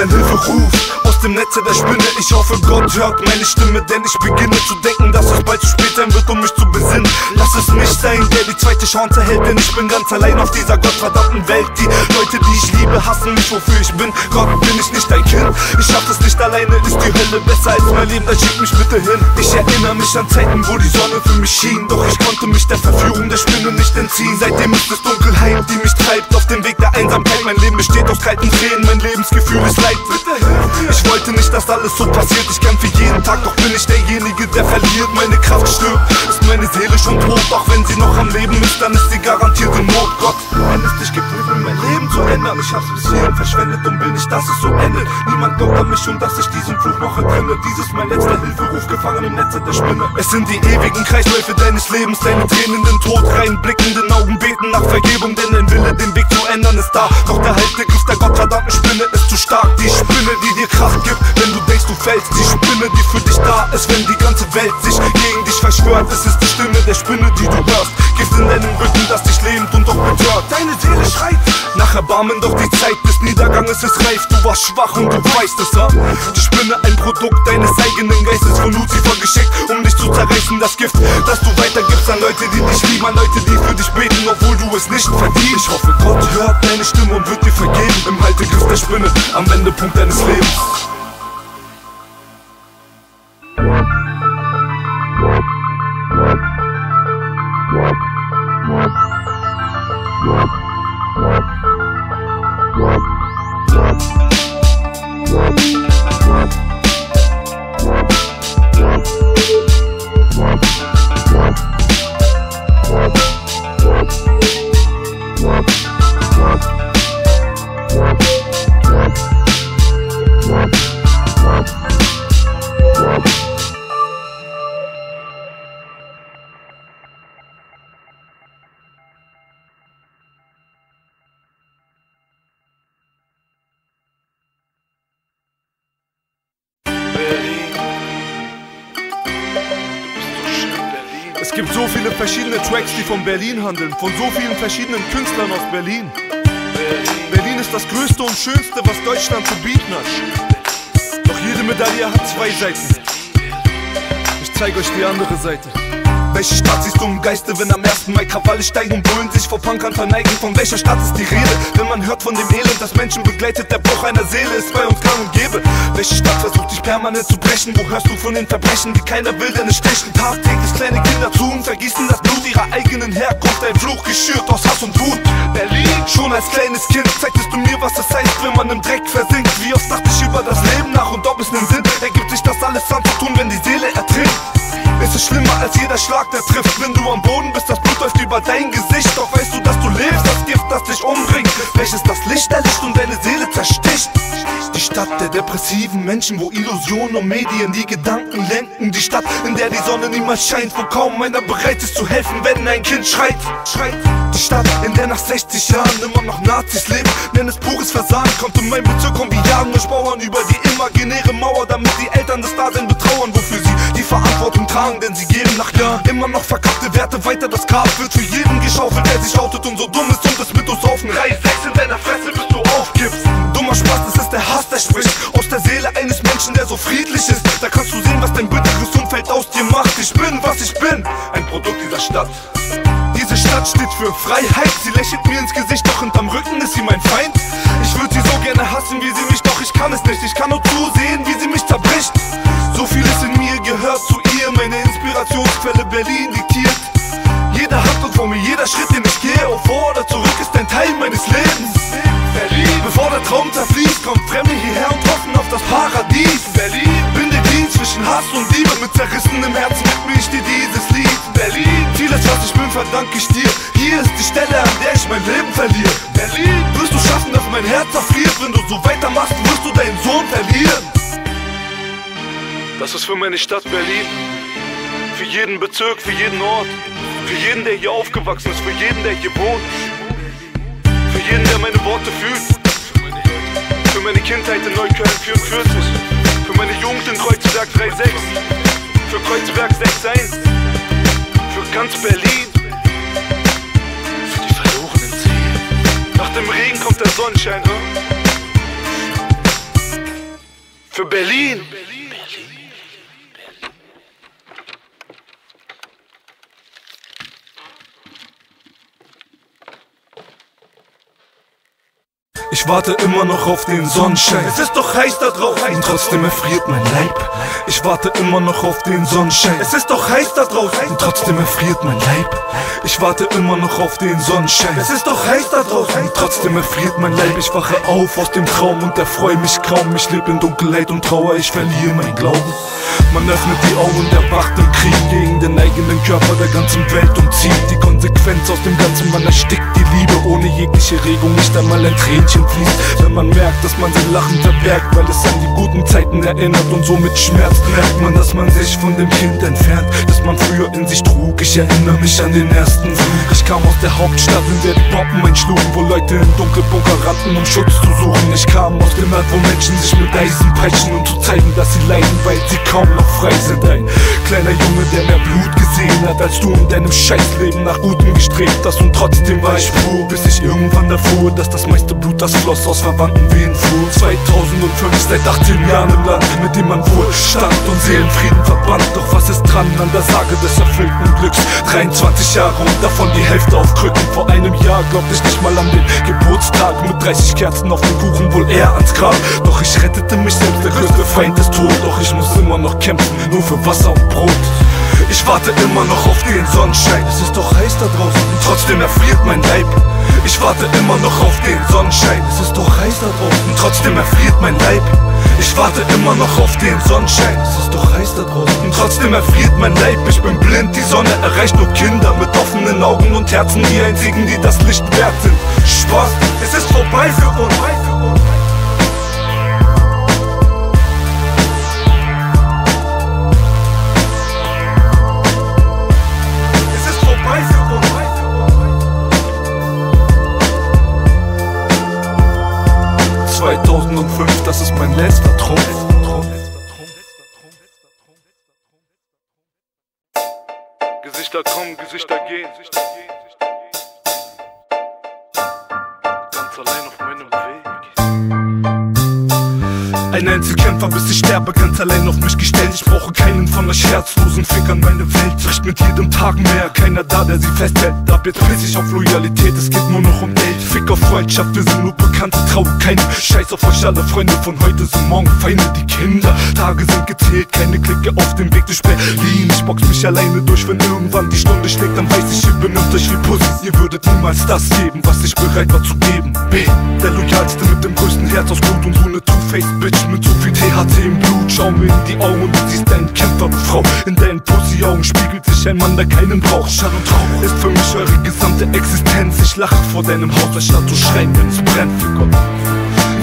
ein Hilferuf aus dem Netze der Spinne. Ich hoffe, Gott hört meine Stimme, denn ich beginne zu denken, dass es bald zu spät sein wird, um mich zu besinnen. Lass es mich sein, der die zweite Chance erhält, denn ich bin ganz allein auf dieser gottverdammten Welt. Die Leute, die ich liebe, hassen mich, wofür ich bin. Gott, bin ich nicht dein Kind? Ich schaff es nicht alleine, ist die Hölle besser als mein Leben, dann schick mich bitte hin. Ich erinnere mich an Zeiten, wo die Sonne für mich schien, doch ich konnte mich der Verführung der Spinne nicht entziehen. Seitdem ist es Dunkelheit, die mich treibt auf dem Weg der Einsamkeit. Mein Leben besteht aus kalten Tränen, mein Lebensgefühl ist Leid. Bitte hilf mir. Wollte nicht, dass alles so passiert. Ich kämpfe jeden Tag, doch bin ich derjenige, der verliert. Meine Kraft stirbt, ist meine Seele schon tot. Auch wenn sie noch am Leben ist, dann ist sie garantiert in Not. Gott, wenn es dich gibt, mir mein Leben zu ändern. Ich hab's bis hierhin verschwendet und will nicht, dass es so endet. Niemand glaubt an mich und dass ich diesen Fluch noch entrinne. Dies ist mein letzter Hilferuf, gefangen im Netze der Spinne. Es sind die ewigen Kreisläufe deines Lebens, deine Tränen in den Tod reinblickenden Augen beten nach Vergebung, denn dein Wille, den Weg zu ändern, ist da. Doch der Halt, der Griff der gottverdammten Spinne ist zu stark. Die Spinne, die dir Kraft gibt, wenn du denkst, du fällst. Die Spinne, die für dich da ist, wenn die ganze Welt sich gegen dich verschwört. Es ist die Stimme der Spinne, die du hörst. Gift in deinem Rücken, das dich lähmt und doch betört. Deine Seele schreit nach Erbarmen, doch die Zeit des Niederganges ist reif. Du warst schwach und du weißt es, ha? Die Spinne, ein Produkt deines eigenen Geistes, von Lucifer geschickt, um dich zu zerreißen. Das Gift, das du weitergibst an Leute, die dich lieben, an Leute, die für dich beten, obwohl du es nicht verdienst. Ich hoffe, Gott hört deine Stimme und wird dir vergeben. Im Haltegriff der Spinne, am Wendepunkt deines Lebens. Es von Berlin handeln, von so vielen verschiedenen Künstlern aus Berlin. Berlin ist das Größte und Schönste, was Deutschland zu bieten hat. Doch jede Medaille hat zwei Seiten. Ich zeige euch die andere Seite. Welche Stadt siehst du im Geiste, wenn am 1. Mai Krawalle steigen und Bullen sich vor Punkern verneigen? Von welcher Stadt ist die Rede? Wenn man hört von dem Elend, das Menschen begleitet, der Bruch einer Seele ist bei uns gang und gäbe. Welche Stadt versucht dich permanent zu brechen? Wo hörst du von den Verbrechen, die keiner will, denn es stechen? Tagtäglich kleine Kinder zu und vergießen das Blut ihrer eigenen Herkunft. Ein Fluch geschürt aus Hass und Wut. Berlin, schon als kleines Kind zeigtest du mir, was es heißt, wenn man im Dreck versinkt. Wie oft dachte ich über das Leben nach und ob es einen Sinn ergibt, sich das alles anzutun, wenn die Seele ertrinkt. Es ist schlimmer als jeder Schlag, der trifft. Wenn du am Boden bist, das Blut läuft über dein Gesicht. Doch weißt du, dass du lebst, das Gift, das dich umbringt. Welches das Licht erlischt und deine Seele zersticht. Die Stadt der depressiven Menschen, wo Illusionen und Medien die Gedanken lenken. Die Stadt, in der die Sonne niemals scheint, wo kaum einer bereit ist zu helfen, wenn ein Kind schreit. schreit. Die Stadt, in der nach 60 Jahren immer noch Nazis leben, nenn es pures Versagen. Kommt in mein Bezirk und wir jagen durch Bauern über die imaginäre Mauer, damit die Eltern das Dasein betrauern, wofür sie die Verantwortung tragen, denn sie geben nach Jahren immer noch verkackte Werte weiter. Das Grab wird für jeden geschaufelt, der sich outet und so dumm ist und es mit uns auf den Reihe 6 in deiner Fresse, bis du aufgibst. Dummer Spaß, es ist der Hass, der spricht aus der Seele eines Menschen, der so friedlich ist. Da kannst du sehen, was dein bitteres Umfeld aus dir macht. Ich bin, was ich bin, ein Produkt dieser Stadt. Diese Stadt steht für Freiheit. Sie lächelt mir ins Gesicht, doch hinterm Rücken ist sie mein Feind. Ich würde sie so gerne hassen wie sie mich, doch ich kann es nicht. Ich kann nur zusehen, wie sie mich zerbricht. So vieles in Berlin diktiert. Jede Handlung von mir, jeder Schritt, den ich gehe, ob vor oder zurück, ist ein Teil meines Lebens. Berlin, bevor der Traum zerfließt, kommt Fremde hierher und hoffen auf das Paradies. Berlin, bin der Dienst zwischen Hass und Liebe, mit zerrissenem Herzen widme ich dir dieses Lied. Berlin, vieles, was ich bin, verdanke ich dir. Hier ist die Stelle, an der ich mein Leben verliere. Berlin, wirst du schaffen, dass mein Herz erfriert. Wenn du so weitermachst, wirst du deinen Sohn verlieren. Das ist für meine Stadt Berlin. Für jeden Bezirk, für jeden Ort. Für jeden, der hier aufgewachsen ist. Für jeden, der hier wohnt. Für jeden, der meine Worte fühlt. Für meine Kindheit in Neukölln 44. Für meine Jugend in Kreuzberg 3,6. Für Kreuzberg 6,1. Für ganz Berlin. Für die verlorenen Seelen. Nach dem Regen kommt der Sonnenschein, hm? Für Berlin. Ich warte immer noch auf den Sonnenschein. Es ist doch heiß da draußen. Und trotzdem erfriert mein Leib. Ich warte immer noch auf den Sonnenschein. Es ist doch heiß da draußen. Und trotzdem erfriert mein Leib. Ich warte immer noch auf den Sonnenschein. Es ist doch heiß da draußen. Und trotzdem erfriert mein Leib. Ich wache auf aus dem Traum und erfreue mich kaum. Ich lebe in Dunkelheit und Trauer. Ich verliere mein Glauben. Man öffnet die Augen und erwacht im Krieg gegen den eigenen Körper der ganzen Welt und zieht die Konsequenz aus dem Ganzen. Man erstickt die Liebe ohne jegliche Regung. Nicht einmal ein Tränchen fließt, wenn man merkt, dass man sein Lachen verbergt, weil es an die guten Zeiten erinnert und somit schmerzt. Merkt man, dass man sich von dem Kind entfernt, das man früher in sich trug. Ich erinnere mich an den ersten Flug. Ich kam aus der Hauptstadt, in der die Bomben einschlugen, wo Leute in Dunkelbunker rannten, um Schutz zu suchen. Ich kam aus dem Land, wo Menschen sich mit Eisen peitschen, um zu zeigen, dass sie leiden, weil sie kaum noch frei sind. Ein kleiner Junge, der mehr Blut gesehen hat, als du in deinem Scheißleben nach Gutem gestrebt hast. Und trotzdem war ich froh, bis ich irgendwann erfuhr, dass das meiste Blut, das floss aus verwandten Wehen fuhr. 2005 seit 18 Jahren im Land, mit dem man Wohlstand und Seelenfrieden verband. Doch was ist dran an der Sage des erfüllten Glücks? 23 Jahre und davon die Hälfte auf Krücken. Vor einem Jahr glaubte ich nicht mal an den Geburtstag. Mit 30 Kerzen auf dem Kuchen, wohl eher ans Grab. Doch ich rettete mich selbst, der größte Feind ist tot. Doch ich muss immer noch kämpfen, nur für Wasser und Brot. Ich warte immer noch auf den Sonnenschein. Es ist doch heiß da draußen und trotzdem erfriert mein Leib. Ich warte immer noch auf den Sonnenschein. Es ist doch heiß da draußen und trotzdem erfriert mein Leib. Ich warte immer noch auf den Sonnenschein. Es ist doch heiß da draußen und trotzdem erfriert mein Leib. Ich bin blind, die Sonne erreicht nur Kinder mit offenen Augen und Herzen, die einzigen, die das Licht wert sind. Spaß, es ist vorbei für uns. Das ist mein letzter Traum. Gesichter kommen, Gesichter gehen. Ein Einzelkämpfer, bis ich sterbe, ganz allein auf mich gestellt. Ich brauche keinen von euch herzlosen Fickern. Meine Welt bricht mit jedem Tag mehr. Keiner da, der sie festhält. Ab jetzt piss ich auf Loyalität, es geht nur noch um Geld. Fick auf Freundschaft, wir sind nur Bekannte, traue keinem. Scheiß auf euch alle Freunde von heute sind morgen Feinde, die Kinder. Tage sind gezählt, keine Klicke auf dem Weg durch Berlin. Ich box mich alleine durch, wenn irgendwann die Stunde schlägt, dann weiß ich, ihr benimmt euch wie Pussys. Ihr würdet niemals das geben, was ich bereit war zu geben. B, der loyalste mit dem größten Herz aus Blut und du Two-Faced Bitch mit zu viel THC im Blut. Schau mir in die Augen und du siehst einen Kämpfer, Frau. In deinen Pussy-Augen spiegelt sich ein Mann, der keinen braucht. Schall und Rauch ist für mich eure gesamte Existenz. Ich lache vor deinem Haus, anstatt zu schreien, wenn es brennt für Gott.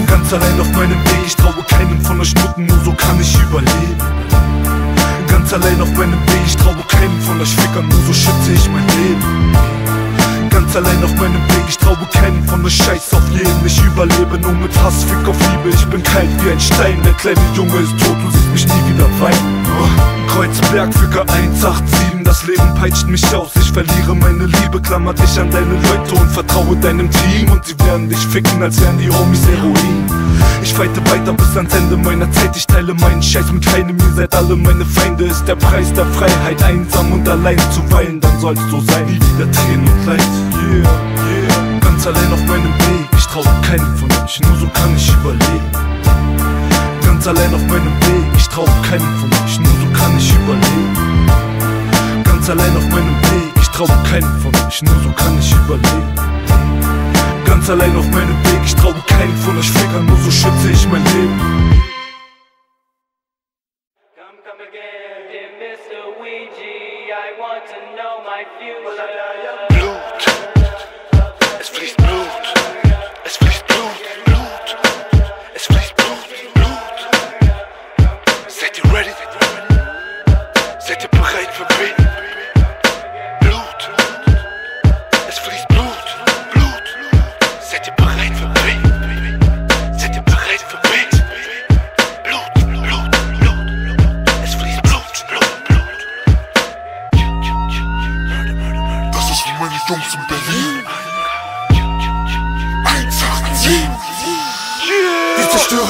Ganz allein auf meinem Weg, ich traue keinem von euch Nutten, nur so kann ich überleben. Ganz allein auf meinem Weg, ich traue keinem von euch Fickern, nur so schütze ich mein Leben. Ganz allein auf meinem Weg, ich traue keinen von euch Scheiß auf jeden. Ich überlebe nur mit Hass, Fick auf Liebe. Ich bin kalt wie ein Stein, der kleine Junge ist tot, du siehst mich nie wieder weinen. Kreuzberg, Ficker 187, das Leben peitscht mich aus. Ich verliere meine Liebe, klammer dich an deine Leute und vertraue deinem Team. Und sie werden dich ficken, als wären die Homies Heroin. Ich fighte weiter bis ans Ende meiner Zeit. Ich teile meinen Scheiß mit keinem, ihr seid alle meine Feinde. Ist der Preis der Freiheit, einsam und allein zu weilen, dann soll's so sein. Nie wieder Tränen und Leid. Yeah, yeah. Ganz allein auf meinem Weg, ich traue keinem von euch, nur so kann ich überleben. Ganz allein auf meinem Weg, ich traue keinem von euch, nur so kann ich überleben. Ganz allein auf meinem Weg, ich traue keinem von euch, nur so kann ich überleben. Ganz allein auf meinem Weg, ich traue keinen von euch Fickern, nur so schütze ich mein Leben.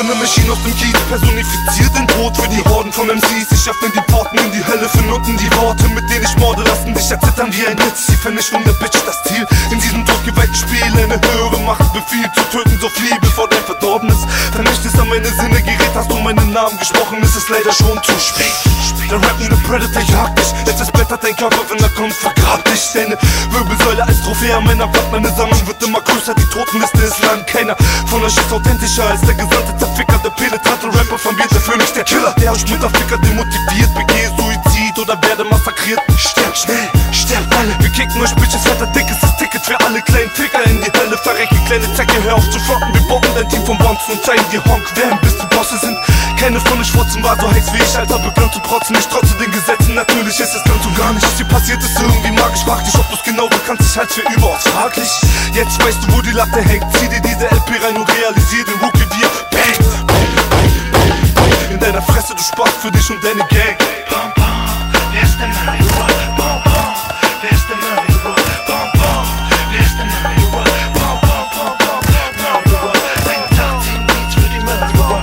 Berlin. 187. Die zerstören Eine Maschine aus dem Kiez personifiziert den Tod für die Horden von MCs. Ich öffne die Porten in die Hölle für Nutten. Die Worte, mit denen ich morde, lassen dich erzittern wie ein Blitz. Die Vernichtung der Bitch, das Ziel in diesem totgeweihten Spiel. Eine höhere Macht befiehlt zu töten, so flieh bevor dein Verdorbenes Vermächtnis an meine Sinne gerät. Hast du meinen Namen gesprochen, ist es leider schon zu spät. Der rappende Predator jagt dich. Letztes blättert dein Körper, wenn er kommt, vergrab dich. Deine Wirbelsäule als Trophäe an meiner Wand. Meine Sammlung wird immer größer, die Totenliste ist lang. Keiner von euch ist authentischer als der gesandte Zerficker. Der penetrante Rapper von mir, der für mich der Killer. Der euch Mutterficker demotiviert, begehe Suizid oder werde massakriert. Sterb schnell, sterbt alle. Wir kicken euch Bitches, weiter dickes das Ticket für alle kleinen Ficker in die Hölle. Verrecke, kleine Zecke, hör auf zu fronten. Wir bocken dein Team von Bonzen und zeigen dir Honk. Wer bis die Bosse sind. Keine von euch Furzen war so heiß wie ich, Alter, bekannt zu protzen. Ich trotze den Gesetzen, natürlich ist es ganz und gar nicht. Was hier passiert ist irgendwie magisch. Frag dich, ob du's genau bekannst, ich halt für überaus fraglich. Jetzt weißt du, wo die Latte hängt. Zieh dir diese LP rein und realisier den Rookie dir. Bang. In deiner Fresse, du Spaß für dich und deine Gang. Bam, bam, wer ist der Mörder? Bam, bam, wer ist der Mörder? Bam, bam, wer ist der Mörder? Bam, bam, bam, bam, bam, Mörder. Deine Tat sind nichts für die ist. Bam, bam.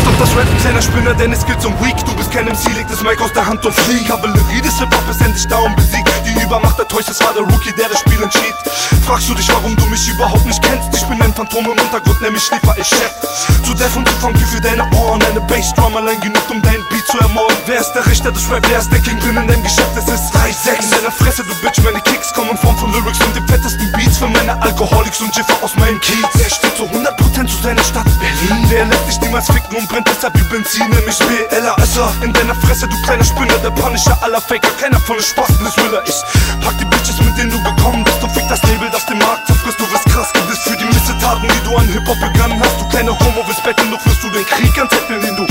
Stopp das Rappen, kleiner Spinner, denn es gilt zum Weak. Du bist kein MC, leg das Mic aus der Hand und flieg. Kavallerie des Hip-Hop ist endlich da und besiegt. Die Übermacht Toys, es war der Rookie, der das Spiel entschied. Fragst du dich, warum du mich überhaupt nicht kennst? Ich bin ein Phantom im Untergrund, nämlich Schläfer, ich Chef. Zu deaf und zu funky für deine Ohren. Eine Bassdrum allein genug, um dein Beat zu ermorden. Wer ist der Richter des Rap? Wer ist der King drin in deinem Geschäft? Es ist 3-6 in deiner Fresse, du Bitch. Meine Kicks kommen in Form von Lyrics und den fettesten Beats für meine Alkoholics und Jiffer aus meinem Kiez. Er steht zu 100% zu seiner Stadt Berlin. Der lässt sich niemals ficken und brennt deshalb wie Benzin, nämlich BLASer. In deiner Fresse, du kleiner Spinner, der Punisher aller Faker. Keiner von den Spasten ist Willer. Pack die Bitches, mit denen du gekommen bist und fick das Label, das den Markt zerfrisst. Du wirst krass gedisst für die Missetaten, die du an Hip-Hop begangen hast. Du kleine Homo, willst betteln, doch wirst du den Krieg anzetteln, den du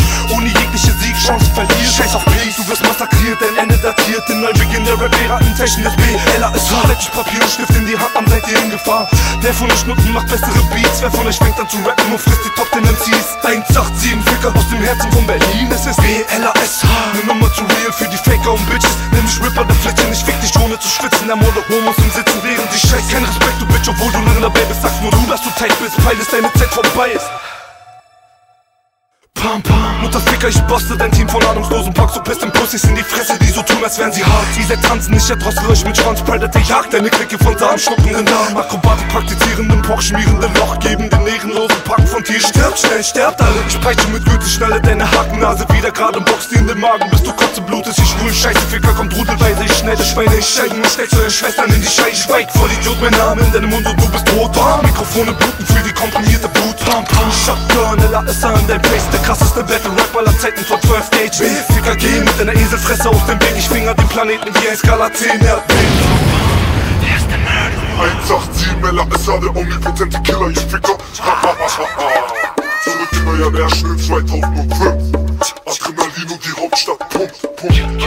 Datiert. Den Neubeginn der Rap-Ära des BLA ist hart. Leg Papier und Stift in die Hand, am seid ihr in Gefahr. Wer von euch Schnuppen macht bessere Beats? Wer von euch fängt an zu rappen und frisst die Top 10 MCs? 187 Ficker aus dem Herzen von Berlin. Es ist BLASH. Ne Nummer zu real für die Faker und Bitches. Nenn mich Ripper, der Fletchen, ich fick dich ohne zu schwitzen. Ermorde Homos im Sitzen, während ich scheiß. Kein Respekt, du Bitch, obwohl du lange dabei bist. Sagst nur du, dass du tight bist, weil es deine Zeit vorbei ist. Pam, pam. Mutterficker, ich boste dein Team von ahnungslosen Box und pisst den Pussys in die Fresse, die so tun, als wären sie hart. Ihr seid tanzen, ich erdrossel euch mit Schwanz, Predator jagt deine Clique von Darmschnuppenden Darm. Akrobatik praktizierenden, pochschmierenden Loch, geben den ehrenlosen Pack von Tier. Stirbt schnell, sterbt alle. Ich peitsche mit Gürtel, schnalle deine Hakennase wieder gerade und box dir in den Magen, bis du kotze blutest. Ich schwul, scheiße Ficker, kommt rudelweise, ich schneide Schweine, ich scheide und steckst eure Schwestern in die Scheiße. Schweig voll Idiot, mein Name in deinem Mund und du bist tot. Bam. Mikrofone bluten für die komprimierte Blut. Pam, pam. Shotgun, LASA in dein Face, der krasseste Battle Rap aller Zeiten von 12 Gauge. Ficker, geh mit deiner Eselfresse aus dem Weg, ich finger den Planeten wie ein Skala 10 Erdbeben. 187 Mella ist ja der omnipotente Killer, ich Ficker. Zurück in euer Erschnitt 2005. Adrenalin und die Hauptstadt pumpt, pumpt.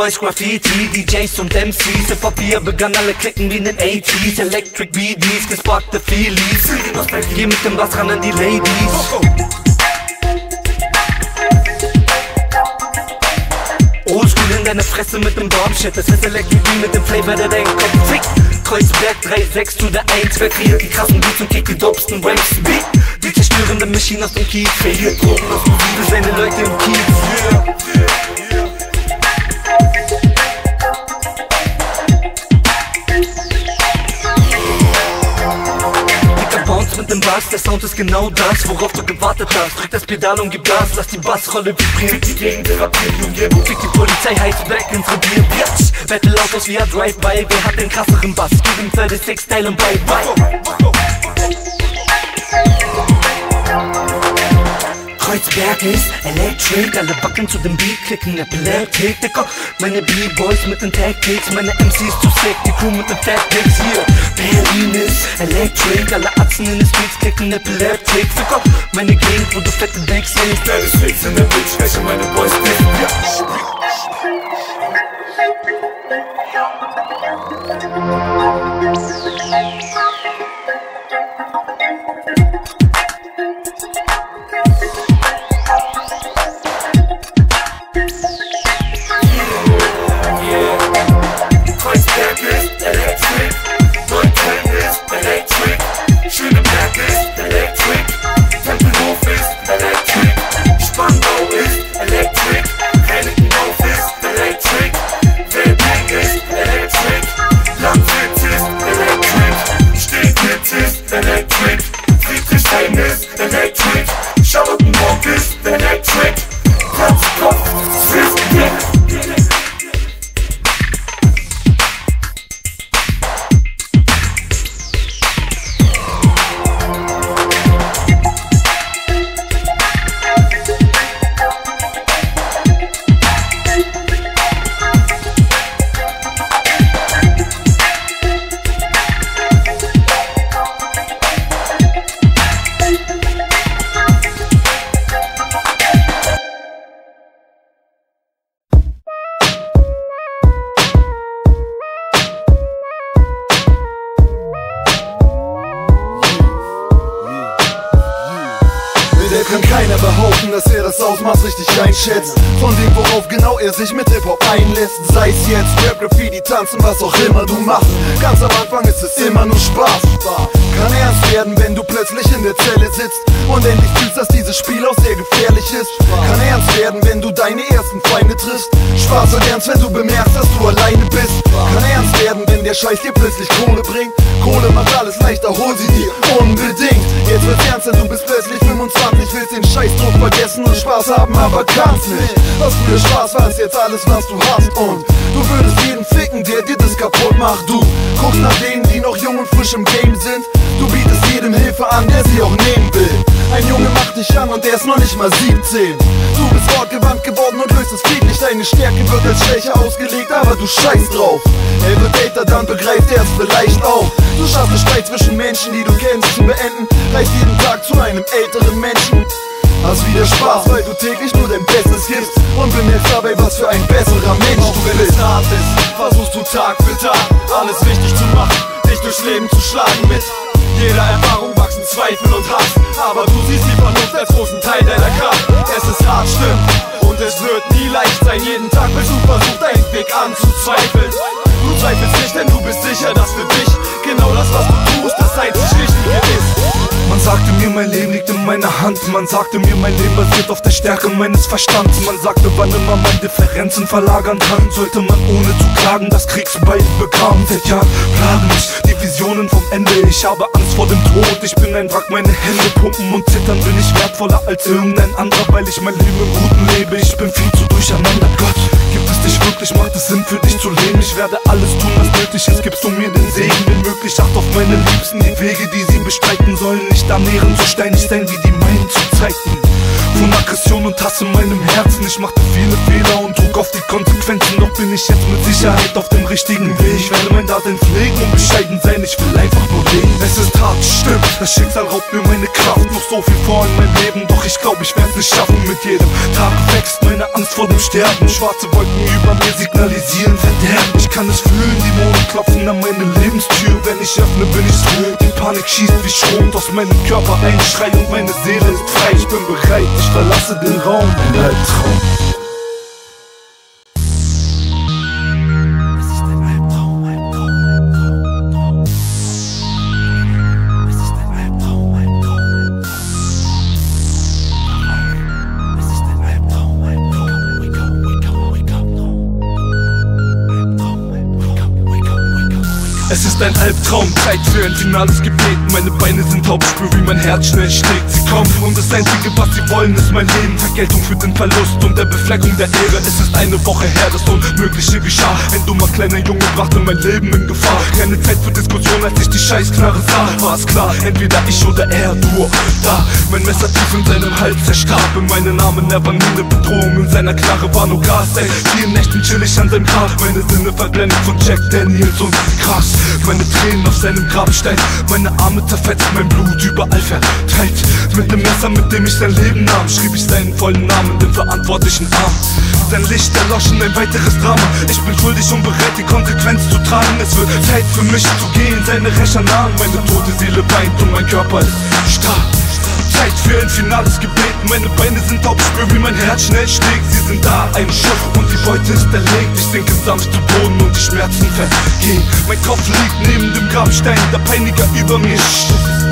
B-Boys, Graffiti, DJs und MCs Hip-Hop hier begann alle klicken wie in den 80s Electric BDs, gesparkte Feelies. Geh mit dem Bass ran an die Ladies. Oldschool in deine Fresse mit dem Bombshit Das ist Electric B mit dem Flavor, der deinen Kopf fickt. Kreuzberg 3-6 zu der 1 Wer kreiert die krassen Beats und kickt die dopesten Ranks Beat. Die zerstörende Maschine aus dem Kiez. Verliert Drogen aus Musik, seine Leute im Kiez. yeah. Dem Bass, der Sound ist genau das, worauf du gewartet hast. Drück das Pedal und gib Gas, lass die Bassrolle vibrieren. Fick die Gegend, die Umgebung. Fick die Polizei, heiß back ins Revier. Bitch, Battle wie ein Drive-By. Wer hat den krasseren Bass? Gib ihm 36 Style und Bye-Bye. Kreuzberg ist Electric, alle wackeln zu dem Beat, klicken Epileptik, Dicker. Meine B-Boys mit den Tactics, meine MCs zu sick, die Crew mit den Fatpicks hier. Berlin ist Electric, alle Atzen in den Streets klicken Epileptik, Dicker. Meine Gegend, wo du fette Dicks siehst, Alles Fix in der Bitch, welche meine Boys dissen, ja. Alles, was du hast. Und du würdest jeden ficken, der dir das kaputt macht. Du guckst nach denen, die noch jung und frisch im Game sind. Du bietest jedem Hilfe an, der sie auch nehmen will. Ein Junge macht dich an und der ist noch nicht mal 17 Du bist wortgewandt geworden und löst es friedlich Deine Stärke wird als Schwäche ausgelegt, aber du scheißt drauf. Er wird älter, dann begreift er es vielleicht auch. Du schaffst den Streit zwischen Menschen, die du kennst, zu beenden. Reicht jeden Tag zu einem älteren Menschen Hast wieder Spaß, weil du täglich nur dein Bestes gibst Und bemerkst dabei, was für ein besserer Mensch du Wenn es hart ist, versuchst du Tag für Tag alles richtig zu machen, dich durchs Leben zu schlagen mit jeder Erfahrung wachsen Zweifel und Hass, aber du siehst die Vernunft als großen Teil deiner Kraft. Es ist hart, stimmt, und es wird nie leicht sein. Jeden Tag bist du versucht, deinen Weg anzuzweifeln. Du zweifelst nicht, denn du bist sicher, dass für dich genau das, was du tust, das einzig Richtige ist. Man sagte mir, mein Leben liegt in meiner Hand. Man sagte mir, mein Leben basiert auf der Stärke meines Verstands. Man sagte, wann immer man Differenzen verlagern kann, sollte man ohne zu klagen das Kriegsbeil bekam. Seit Jahren plagen mich die Visionen vom Ende. Ich habe Angst vor dem Tod. Ich bin ein Wrack, meine Hände pumpen und zittern. Bin ich wertvoller als irgendein anderer, weil ich mein Leben im Guten lebe. Ich bin viel zu durcheinander. Gott, es dich wirklich? Macht es Sinn für dich zu leben? Ich werde alles tun, was nötig ist. Gibst du mir den Segen, wenn möglich? Acht auf meine Liebsten, die Wege, die sie bestreiten sollen. Nicht annähernd so steinig sein wie die meinen zu Zeiten. Von Aggression und Hass in meinem Herzen. Ich machte viele Fehler und trug auf die Konsequenzen. Doch bin ich jetzt mit Sicherheit auf dem richtigen Weg. Ich werde mein Dasein pflegen und bescheiden sein. Ich will einfach nur leben. Es ist hart, stimmt. Das Schicksal raubt mir meine Kraft. Noch so viel vor in meinem Leben. Doch ich glaube, ich werde es schaffen. Mit jedem Tag wächst meine Angst vor dem Sterben. Schwarze Wolken über mir signalisieren Verderben. Ich kann es fühlen, die Monde klopfen an meine Lebenstür. Wenn ich öffne, bin ich tot. Die Panik schießt wie Schrot aus meinem Körper. Ein Schrei und meine Seele ist frei. Ich bin bereit, ich verlasse den Raum. Ein Albtraum. Ist ein Albtraum, Zeit für ein finales Gebet. Meine Beine sind taub, spür wie mein Herz schnell schlägt. Sie kommen und das Einzige was sie wollen ist mein Leben. Vergeltung für den Verlust und der Befleckung der Ehre. Es ist eine Woche her, das Unmögliche geschah. Ein dummer kleiner Junge brachte mein Leben in Gefahr. Keine Zeit für Diskussion, als ich die Scheißknarre sah War es klar, entweder ich oder er, du da. Mein Messer tief in seinem Hals zerstarb In meinen Armen, er war nie eine Bedrohung. In seiner Knarre war nur Gas, ey Vielen Nächten chill ich an seinem Grab. Meine Sinne verblendet von Jack Daniels und krass Meine Tränen auf seinem Grabstein. Meine Arme zerfetzt, mein Blut überall verteilt. Mit dem Messer, mit dem ich sein Leben nahm Schrieb ich seinen vollen Namen, den verantwortlichen Arm. Sein Licht erloschen, ein weiteres Drama. Ich bin schuldig und bereit, die Konsequenz zu tragen. Es wird Zeit für mich zu gehen, seine Rächer nahen Meine tote Seele weint und mein Körper ist starr Zeit für ein finales Gebet. Meine Beine sind taub, spür wie mein Herz schnell schlägt. Sie sind da, ein Schuss. Und die Beute ist erlegt. Ich sinke sanft zu Boden und die Schmerzen vergehen. Mein Kopf liegt neben dem Grabstein. Der Peiniger über mir,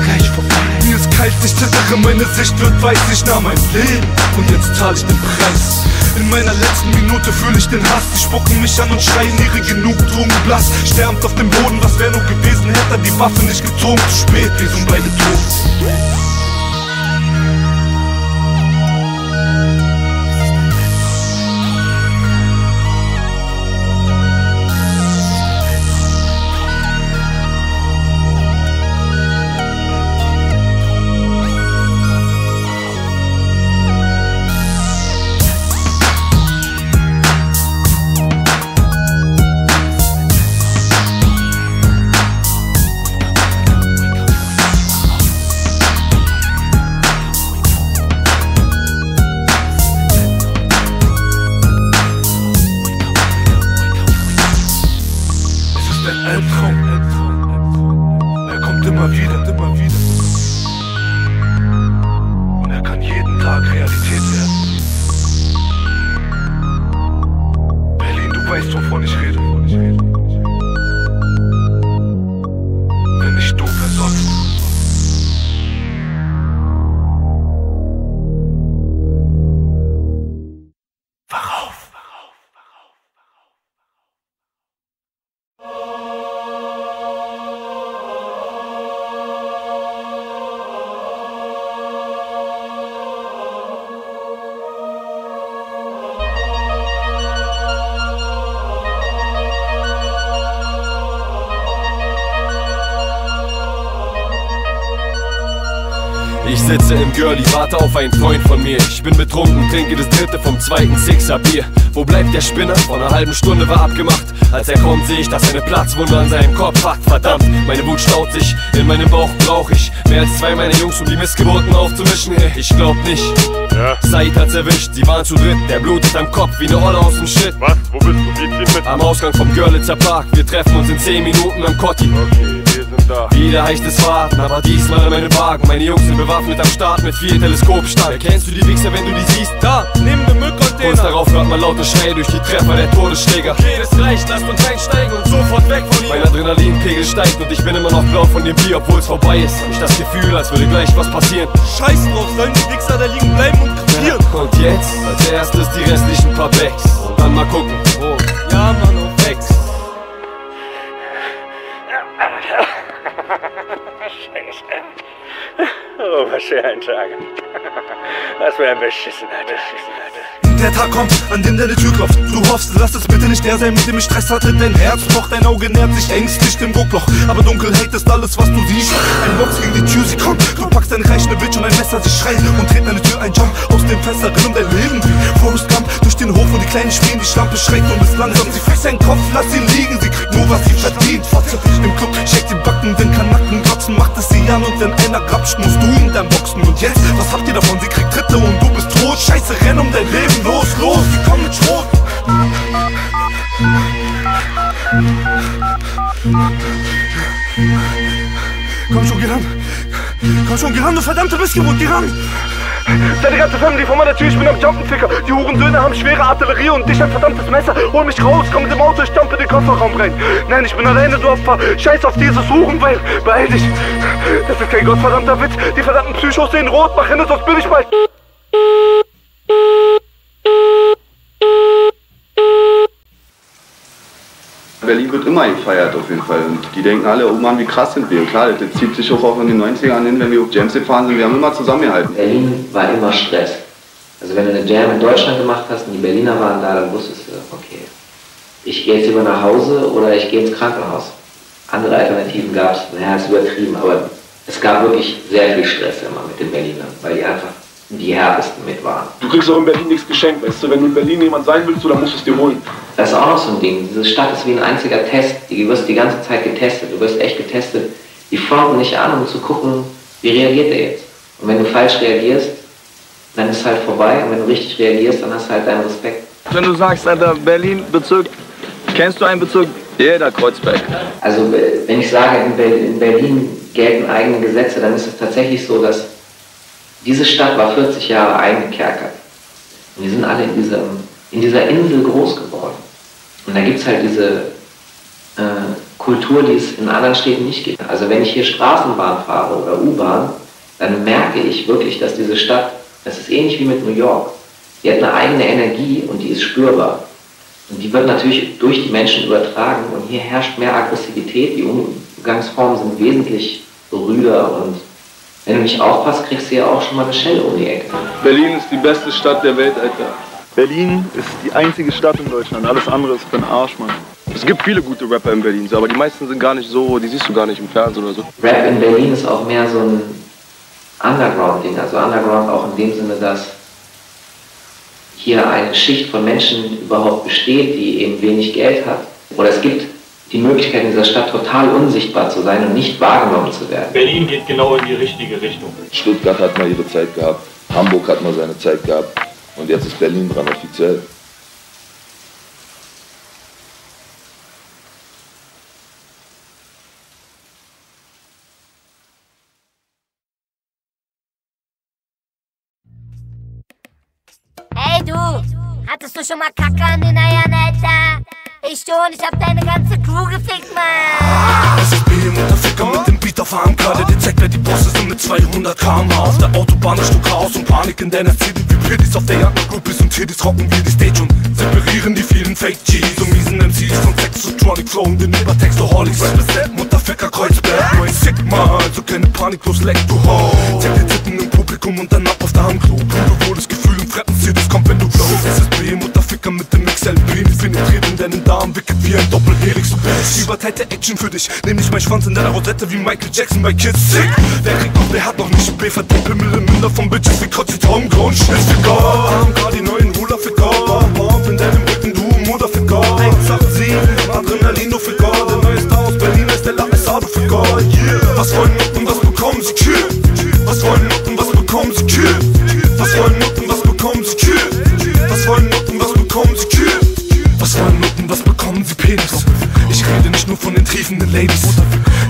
gleich vorbei. Mir ist kalt, ich zittere, meine Sicht wird weiß. Ich nahm mein Leben. Und jetzt zahl ich den Preis. In meiner letzten Minute fühle ich den Hass. Sie spucken mich an und schreien ihre Genugtuung. Blass Sterbend auf dem Boden, was wäre nur gewesen Hätte er die Waffe nicht gezogen Zu spät, wir sind beide tot Ich sitze im Girlie, warte auf einen Freund von mir. Ich bin betrunken, trinke das dritte vom zweiten Sixer Bier. Wo bleibt der Spinner? Vor einer halben Stunde war abgemacht. Als er kommt, sehe ich, dass er eine Platzwunde an seinem Kopf hat. Verdammt, meine Wut staut sich. In meinem Bauch brauch ich mehr als zwei meiner Jungs, um die Missgeburten aufzumischen. Ich glaub nicht. Ja. Said hat's erwischt, sie waren zu dritt. Der blutet am Kopf wie ne Olle aus dem Shit. Was? Wo bist du? Wie mit? Am Ausgang vom Görlitzer Park. Wir treffen uns in 10 Minuten am Kotti. Okay, da. Wieder heißt es warten, aber diesmal in meinem Wagen. Meine Jungs sind bewaffnet am Start mit vier Teleskopstangen. Erkennst du die Wichser, wenn du die siehst? Da, neben dem Müllcontainer. Kurz darauf hört man laute Schreie durch die Treffer der Todesschläger. Okay, das reicht, lasst uns einsteigen und sofort weg von hier. Mein Adrenalinpegel steigt und ich bin immer noch blau von dem Bier, obwohl es vorbei ist. Hab ich das Gefühl, als würde gleich was passieren. Scheiß drauf, sollen die Wichser da liegen bleiben und krepieren. Und jetzt, als erstes die restlichen paar Backs. Und dann mal gucken. Oh, Ja, Mann, auf <laughs> Ex. Oh, was für ein Tag. <laughs> Was für ein beschissener Tag. Der Tag kommt, an dem deine Tür klopft. Du hoffst, lass es bitte nicht der sein, mit dem ich Stress hatte. Dein Herz pocht, dein Auge nähert sich ängstlich dem Guckloch. Aber Dunkelheit ist alles, was du siehst. Ein Box gegen die Tür, sie kommt. Du packst deine reichende Bitch und ein Messer, sie schreit und dreht deine Tür ein Jump aus dem Fenster drin um dein Leben. Forrest Gump durch den Hof und die kleinen spielen, die Schlampe schreckt und ist langsam. Sie frisst seinen Kopf, lass sie liegen, sie kriegt nur, was sie verdient. Fotze im Club, shake die Backen, den Kanacken glotzen, macht es sie an und wenn einer grapscht, musst du ihn dann boxen. Und jetzt, was habt ihr davon? Sie kriegt Tritte und du bist tot. Scheiße, renn um dein Leben, los, los, sie kommen mit Schrot. Komm schon, geh ran. Komm schon, geh ran, du verdammte Missgeburt, geh ran. Seine ganze Family vor meiner Tür, ich bin am Jumpen, Ficker. Die Hurensöhne haben schwere Artillerie und dich ein verdammtes Messer. Hol mich raus, komm mit dem Auto, ich in den Kofferraum rein. Nein, ich bin alleine, du Opfer. Scheiß auf dieses Hurenbein. Beeil dich. Das ist kein gottverdammter Witz. Die verdammten Psychos sehen rot, mach hin, sonst bin ich bald. Berlin wird immer gefeiert auf jeden Fall. Und die denken alle, oh Mann, wie krass sind wir. Und klar, das zieht sich auch, auch in den 90ern hin, wenn wir auf Jams gefahren sind. Wir haben immer zusammengehalten. Berlin war immer Stress. Also wenn du eine Jam in Deutschland gemacht hast und die Berliner waren da, dann wusstest du, okay, ich gehe jetzt lieber nach Hause oder ich gehe ins Krankenhaus. Andere Alternativen gab es, naja, ist übertrieben, aber es gab wirklich sehr viel Stress immer mit den Berlinern, weil die einfach die härtesten mit waren. Du kriegst auch in Berlin nichts geschenkt, weißt du? Wenn du in Berlin jemand sein willst, dann musst du es dir holen. Das ist auch noch so ein Ding. Diese Stadt ist wie ein einziger Test. Du wirst die ganze Zeit getestet. Du wirst echt getestet. Die fronten nicht an, um zu gucken, wie reagiert er jetzt. Und wenn du falsch reagierst, dann ist es halt vorbei. Und wenn du richtig reagierst, dann hast du halt deinen Respekt. Wenn du sagst, Alter, Berlin, Bezirk, kennst du einen Bezirk? Jeder Kreuzberg. Also wenn ich sage, in Berlin gelten eigene Gesetze, dann ist es tatsächlich so, dass diese Stadt war 40 Jahre eingekerkert. Und wir sind alle in, diesem, in dieser Insel groß geworden. Und da gibt es halt diese äh, Kultur, die es in anderen Städten nicht gibt. Also wenn ich hier Straßenbahn fahre oder U-Bahn, dann merke ich wirklich, dass diese Stadt, das ist ähnlich wie mit New York, die hat eine eigene Energie und die ist spürbar. Und die wird natürlich durch die Menschen übertragen und hier herrscht mehr Aggressivität, die Umgangsformen sind wesentlich rüder und wenn du nicht aufpasst, kriegst du ja auch schon mal eine Schelle um die Ecke. Berlin ist die beste Stadt der Welt, Alter. Berlin ist die einzige Stadt in Deutschland. Alles andere ist für den Arsch, Mann. Es gibt viele gute Rapper in Berlin, aber die meisten sind gar nicht so, die siehst du gar nicht im Fernsehen oder so. Rap in Berlin ist auch mehr so ein Underground-Ding. Also Underground auch in dem Sinne, dass hier eine Schicht von Menschen überhaupt besteht, die eben wenig Geld hat. Oder es gibt die Möglichkeit in dieser Stadt total unsichtbar zu sein und nicht wahrgenommen zu werden. Berlin geht genau in die richtige Richtung. Stuttgart hat mal ihre Zeit gehabt, Hamburg hat mal seine Zeit gehabt und jetzt ist Berlin dran offiziell. Hey du, hattest du schon mal Kacke an den Eiern, Alter? Ich schon, ich hab deine ganze Crew gefickt, Mann. Es ist BM und der mit dem Beat auf AMK Der zeigt, wer die Bosse sind mit 200 km Auf der Autobahn ist du Chaos und Panik in deiner City Wie Pretties auf der Jagd Groupies und Titties rocken wir die Stage Und separieren die vielen Fake G's. Und miesen MCs Von Sex zu Tronic Flow und den Übertextoholics. Rap ist Rap, Mutterficker, Kreuzberg. Nur ein Sigma, also keine Panik, bloß leck du ho. Zeig dir Titten im Publikum und dann ab auf der Du wohl das Gefühl im fremden Cities kommt, wenn du flowst Es ist BM und der Ficker mit dem XLB Die penetriert in deinen Darm, wickelt wie ein Doppelhelix. Du bist überteilte Action für dich. Nehm nicht mein Schwanz in deiner Rosette wie Michael Jackson bei Kids Sick. Wer kriegt noch, wer hat noch nicht B. Verdammt Pimmel im Münder von Bitches wie Kotzi Homegrown Scheiß für Gott. AMK, die neuen Ruler für Gott. Bomb in deinem Rücken, du Mutter für Gott. 187, Adrenalin, du für Gott. Der neue Star aus Berlin ist der Lapisado für Gott. Yeah. Was wollen Nutten, was bekommen sie? Kill? Was wollen Nutten, sie Kill? Was wollen Nutten, was bekommen sie Kill? Was wollen Nutten, was bekommen sie Kill? Was wollen Nutten, was bekommen sie Penis? Ich rede nicht nur von den triefenden Ladies.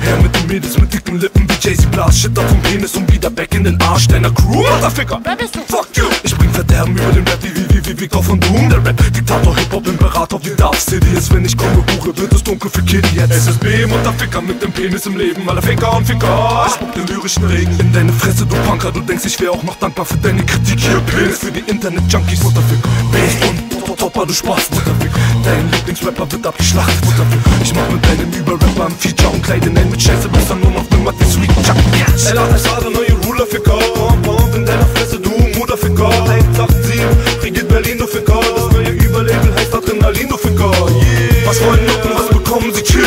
Her mit den Mädels mit dicken Lippen wie Jay-Z. Blas Shit auf vom Penis und wieder back in den Arsch deiner Crew. Motherfucker, wer bist du? Fuck you! Ich bring Verderben über den Rap wie, wie, wie, wie Victor von Doom. Der Rap, Diktator, Hip-Hop, Imperator wie Darth Sidious. Wenn ich komme, Hure, wird es dunkel für Kitty jetzt SSB, Mutterficker mit dem Penis im Leben. Alle Ficker und Ficker. Ich spuck den lyrischen Regen in deine Fresse, du Punker. Du denkst, ich wär auch noch dankbar für deine Kritik. Hier, Penis für die Internet-Junkies. Mutterficker Bass und Topper, du Spaß, Mutterficker Dein Lieblingsrapper wird abgeschlachtet, Mutterficker Ich mach mit deinem Überrapper ein Feature und kleide den mit Scheiße Bis dann nur noch nimmert wie Sweet Chuck. Yes. Ella, es war der neue Ruler für Bomb, Bomb in deiner Fresse, du Mutterficker 187, regiert Berlin, du Ficker Das neue Überlabel heißt Adrenalin, du Ficker Yeah. Was wollen Nutten, was bekommen sie? Kill?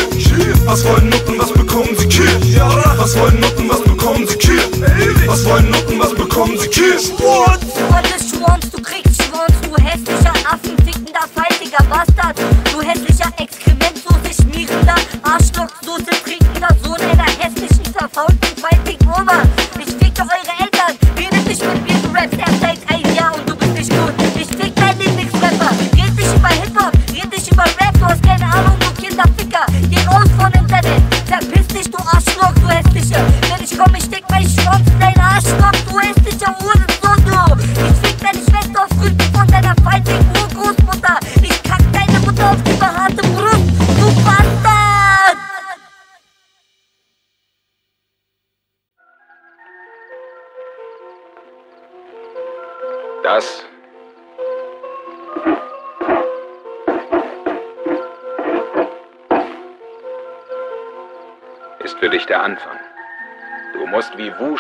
Was wollen Nutten, was bekommen sie? Kill? Was wollen Nutten, was bekommen sie? Kill? Was wollen Nutten, was bekommen sie? Kill? Du wolltest Schwanz, du kriegst Schwanz, du hässlicher Affenfickender, faltiger Bastard. Du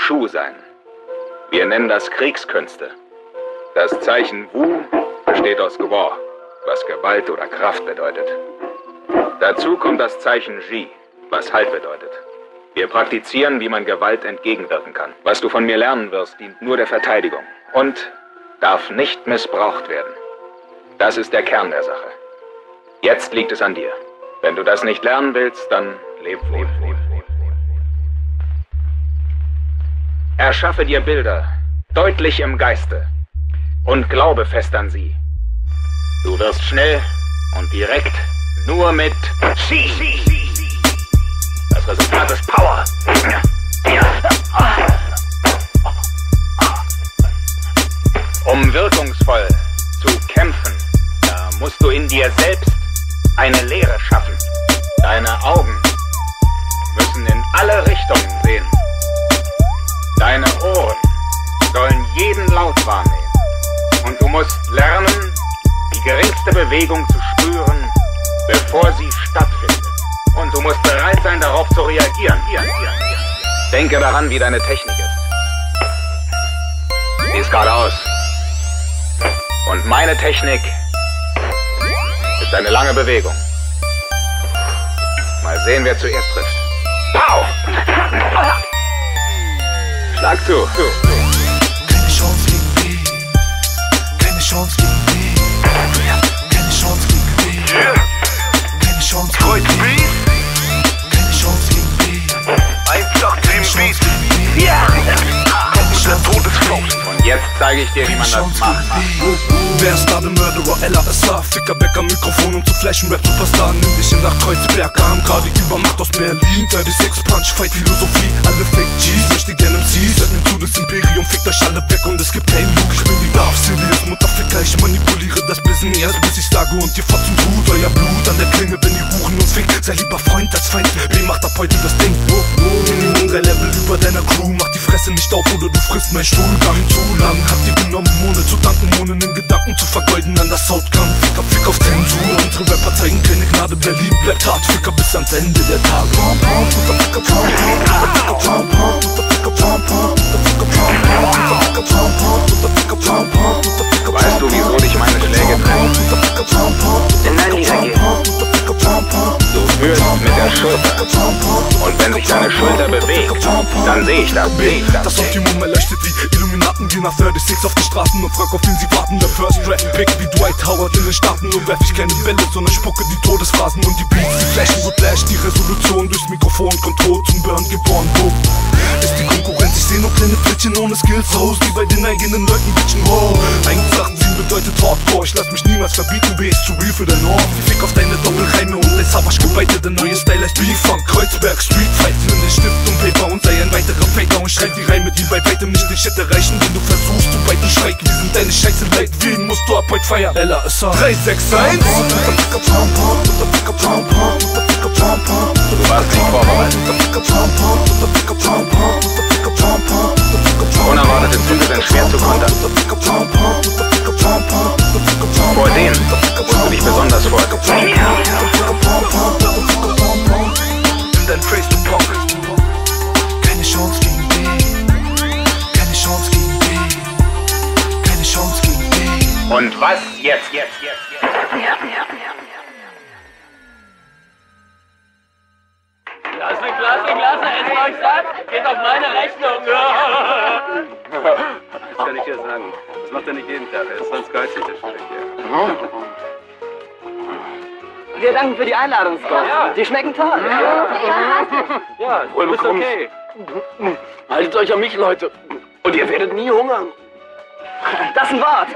Wushu sein. Wir nennen das Kriegskünste. Das Zeichen Wu besteht aus Gwor, was Gewalt oder Kraft bedeutet. Dazu kommt das Zeichen Ji, was Halt bedeutet. Wir praktizieren, wie man Gewalt entgegenwirken kann. Was du von mir lernen wirst, dient nur der Verteidigung und darf nicht missbraucht werden. Das ist der Kern der Sache. Jetzt liegt es an dir. Wenn du das nicht lernen willst, dann leb wohl. Erschaffe dir Bilder, deutlich im Geiste, und glaube fest an sie. Du wirst schnell und direkt nur mit Chi. Das Resultat ist Power. Um wirkungsvoll zu kämpfen, da musst du in dir selbst daran, wie deine Technik ist. Sie ist geradeaus. Und meine Technik ist eine lange Bewegung. Mal sehen, wer zuerst trifft. Pow! Schlag zu. Keine Chance gegen dich. Keine Chance gegen dich. Keine Chance gegen dich. Keine Chance gegen dich. Jetzt zeige ich dir, wie man das macht. Wer ist da der Mörderer? LASA, Ficker, Bäcker, Mikrofon und zu flashen Rap Superstar. Nimm dich in nach Kreuzberg, AMK, die Übermacht aus Berlin. 36 Punch, Fight Philosophie, alle Fake G's gerne MCs, seid mir zu, das Imperium fickt euch alle weg und es gibt keinen Look. Ich bin die Darth Sidious, Mutterficker, ich manipuliere das Business Bis ich sage und ihr Fotzen tut euer Blut an der Klinge, wenn ihr Huren uns fickt Sei lieber Freund als Feind, wem macht ab heute das Ding? Minimum drei Level über deiner Crew, mach die Fresse nicht auf oder du frisst mein Stuhlgang. Zu lang habt ihr genommen, ohne zu danken, ohne den Gedanken zu vergeuden an das Outcome Fick auf, Fick auf Zensur, unsere Rapper zeigen keine Gnade, Berlin bleibt hart Ficker bis ans Ende der Tage Ficker, Ficker, Ficker, Ficker, Ficker, Ficker, Ficker, Weißt du, wieso dich meine Schläge treffen? In dein Lieder Du fühlst mit der Schulter. Und wenn sich deine Schulter bewegt, dann sehe ich das. Seh ich das. Optimum erleuchtet wie Illuminaten Gehen nach 36 auf die Straßen und frag auf wen sie warten Der First Draft Pick wie Dwight Howard in den Staaten Nur werf ich keine Bälle, sondern spucke die Todesphrasen Und die Beats, die flashen so flash Die Resolution durchs Mikrofon Control zum Burn geboren Wo ist die Konkurrenz? Ich seh nur kleine Plättchen ohne Skills Hoes, die bei den eigenen Leuten bitchen Wow, 187 bedeutet Hardcore Ich lass mich niemals verbieten, B ist zu real für den Ohr Fick auf deine Doppelreime und dein Savage geweihte Der neue Style heißt B-Funk, Kreuzberg, Street Fight. Nimm den Stift und Paper und sei ein weiterer Faker Und schreib die Reime, die bei weitem nicht den Shit erreichen. Den du versuchst, du bei den Schreck Wir sind deine Scheiße leid, wen musst du ab heute feiern? LASA 361 Du warst nicht vorbereitet. Unerwartete Züge sind schwer zu kontern. Vor denen musst du dich besonders Pop. Keine Chance gegen dich Keine Chance gegen dich Keine Chance gegen dich Und was jetzt, jetzt, jetzt, jetzt? Klasse, klasse, klasse, es euch satt. Geht auf meine Rechnung. Das kann ich dir sagen. Das macht er nicht jeden Tag. Er ist sonst geizig, der Schreck hier. Wir danken für die Einladung, Scott. Die schmecken toll. Ja, Wohl du bist okay. Haltet euch an mich, Leute. Und ihr werdet nie hungern. Das ist ein Wort.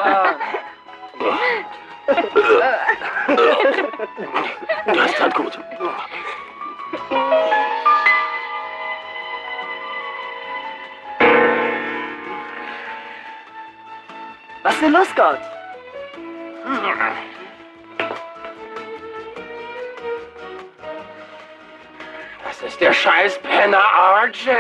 Das tat gut. Was ist denn los, Scott? Das ist der scheiß Penner RJ.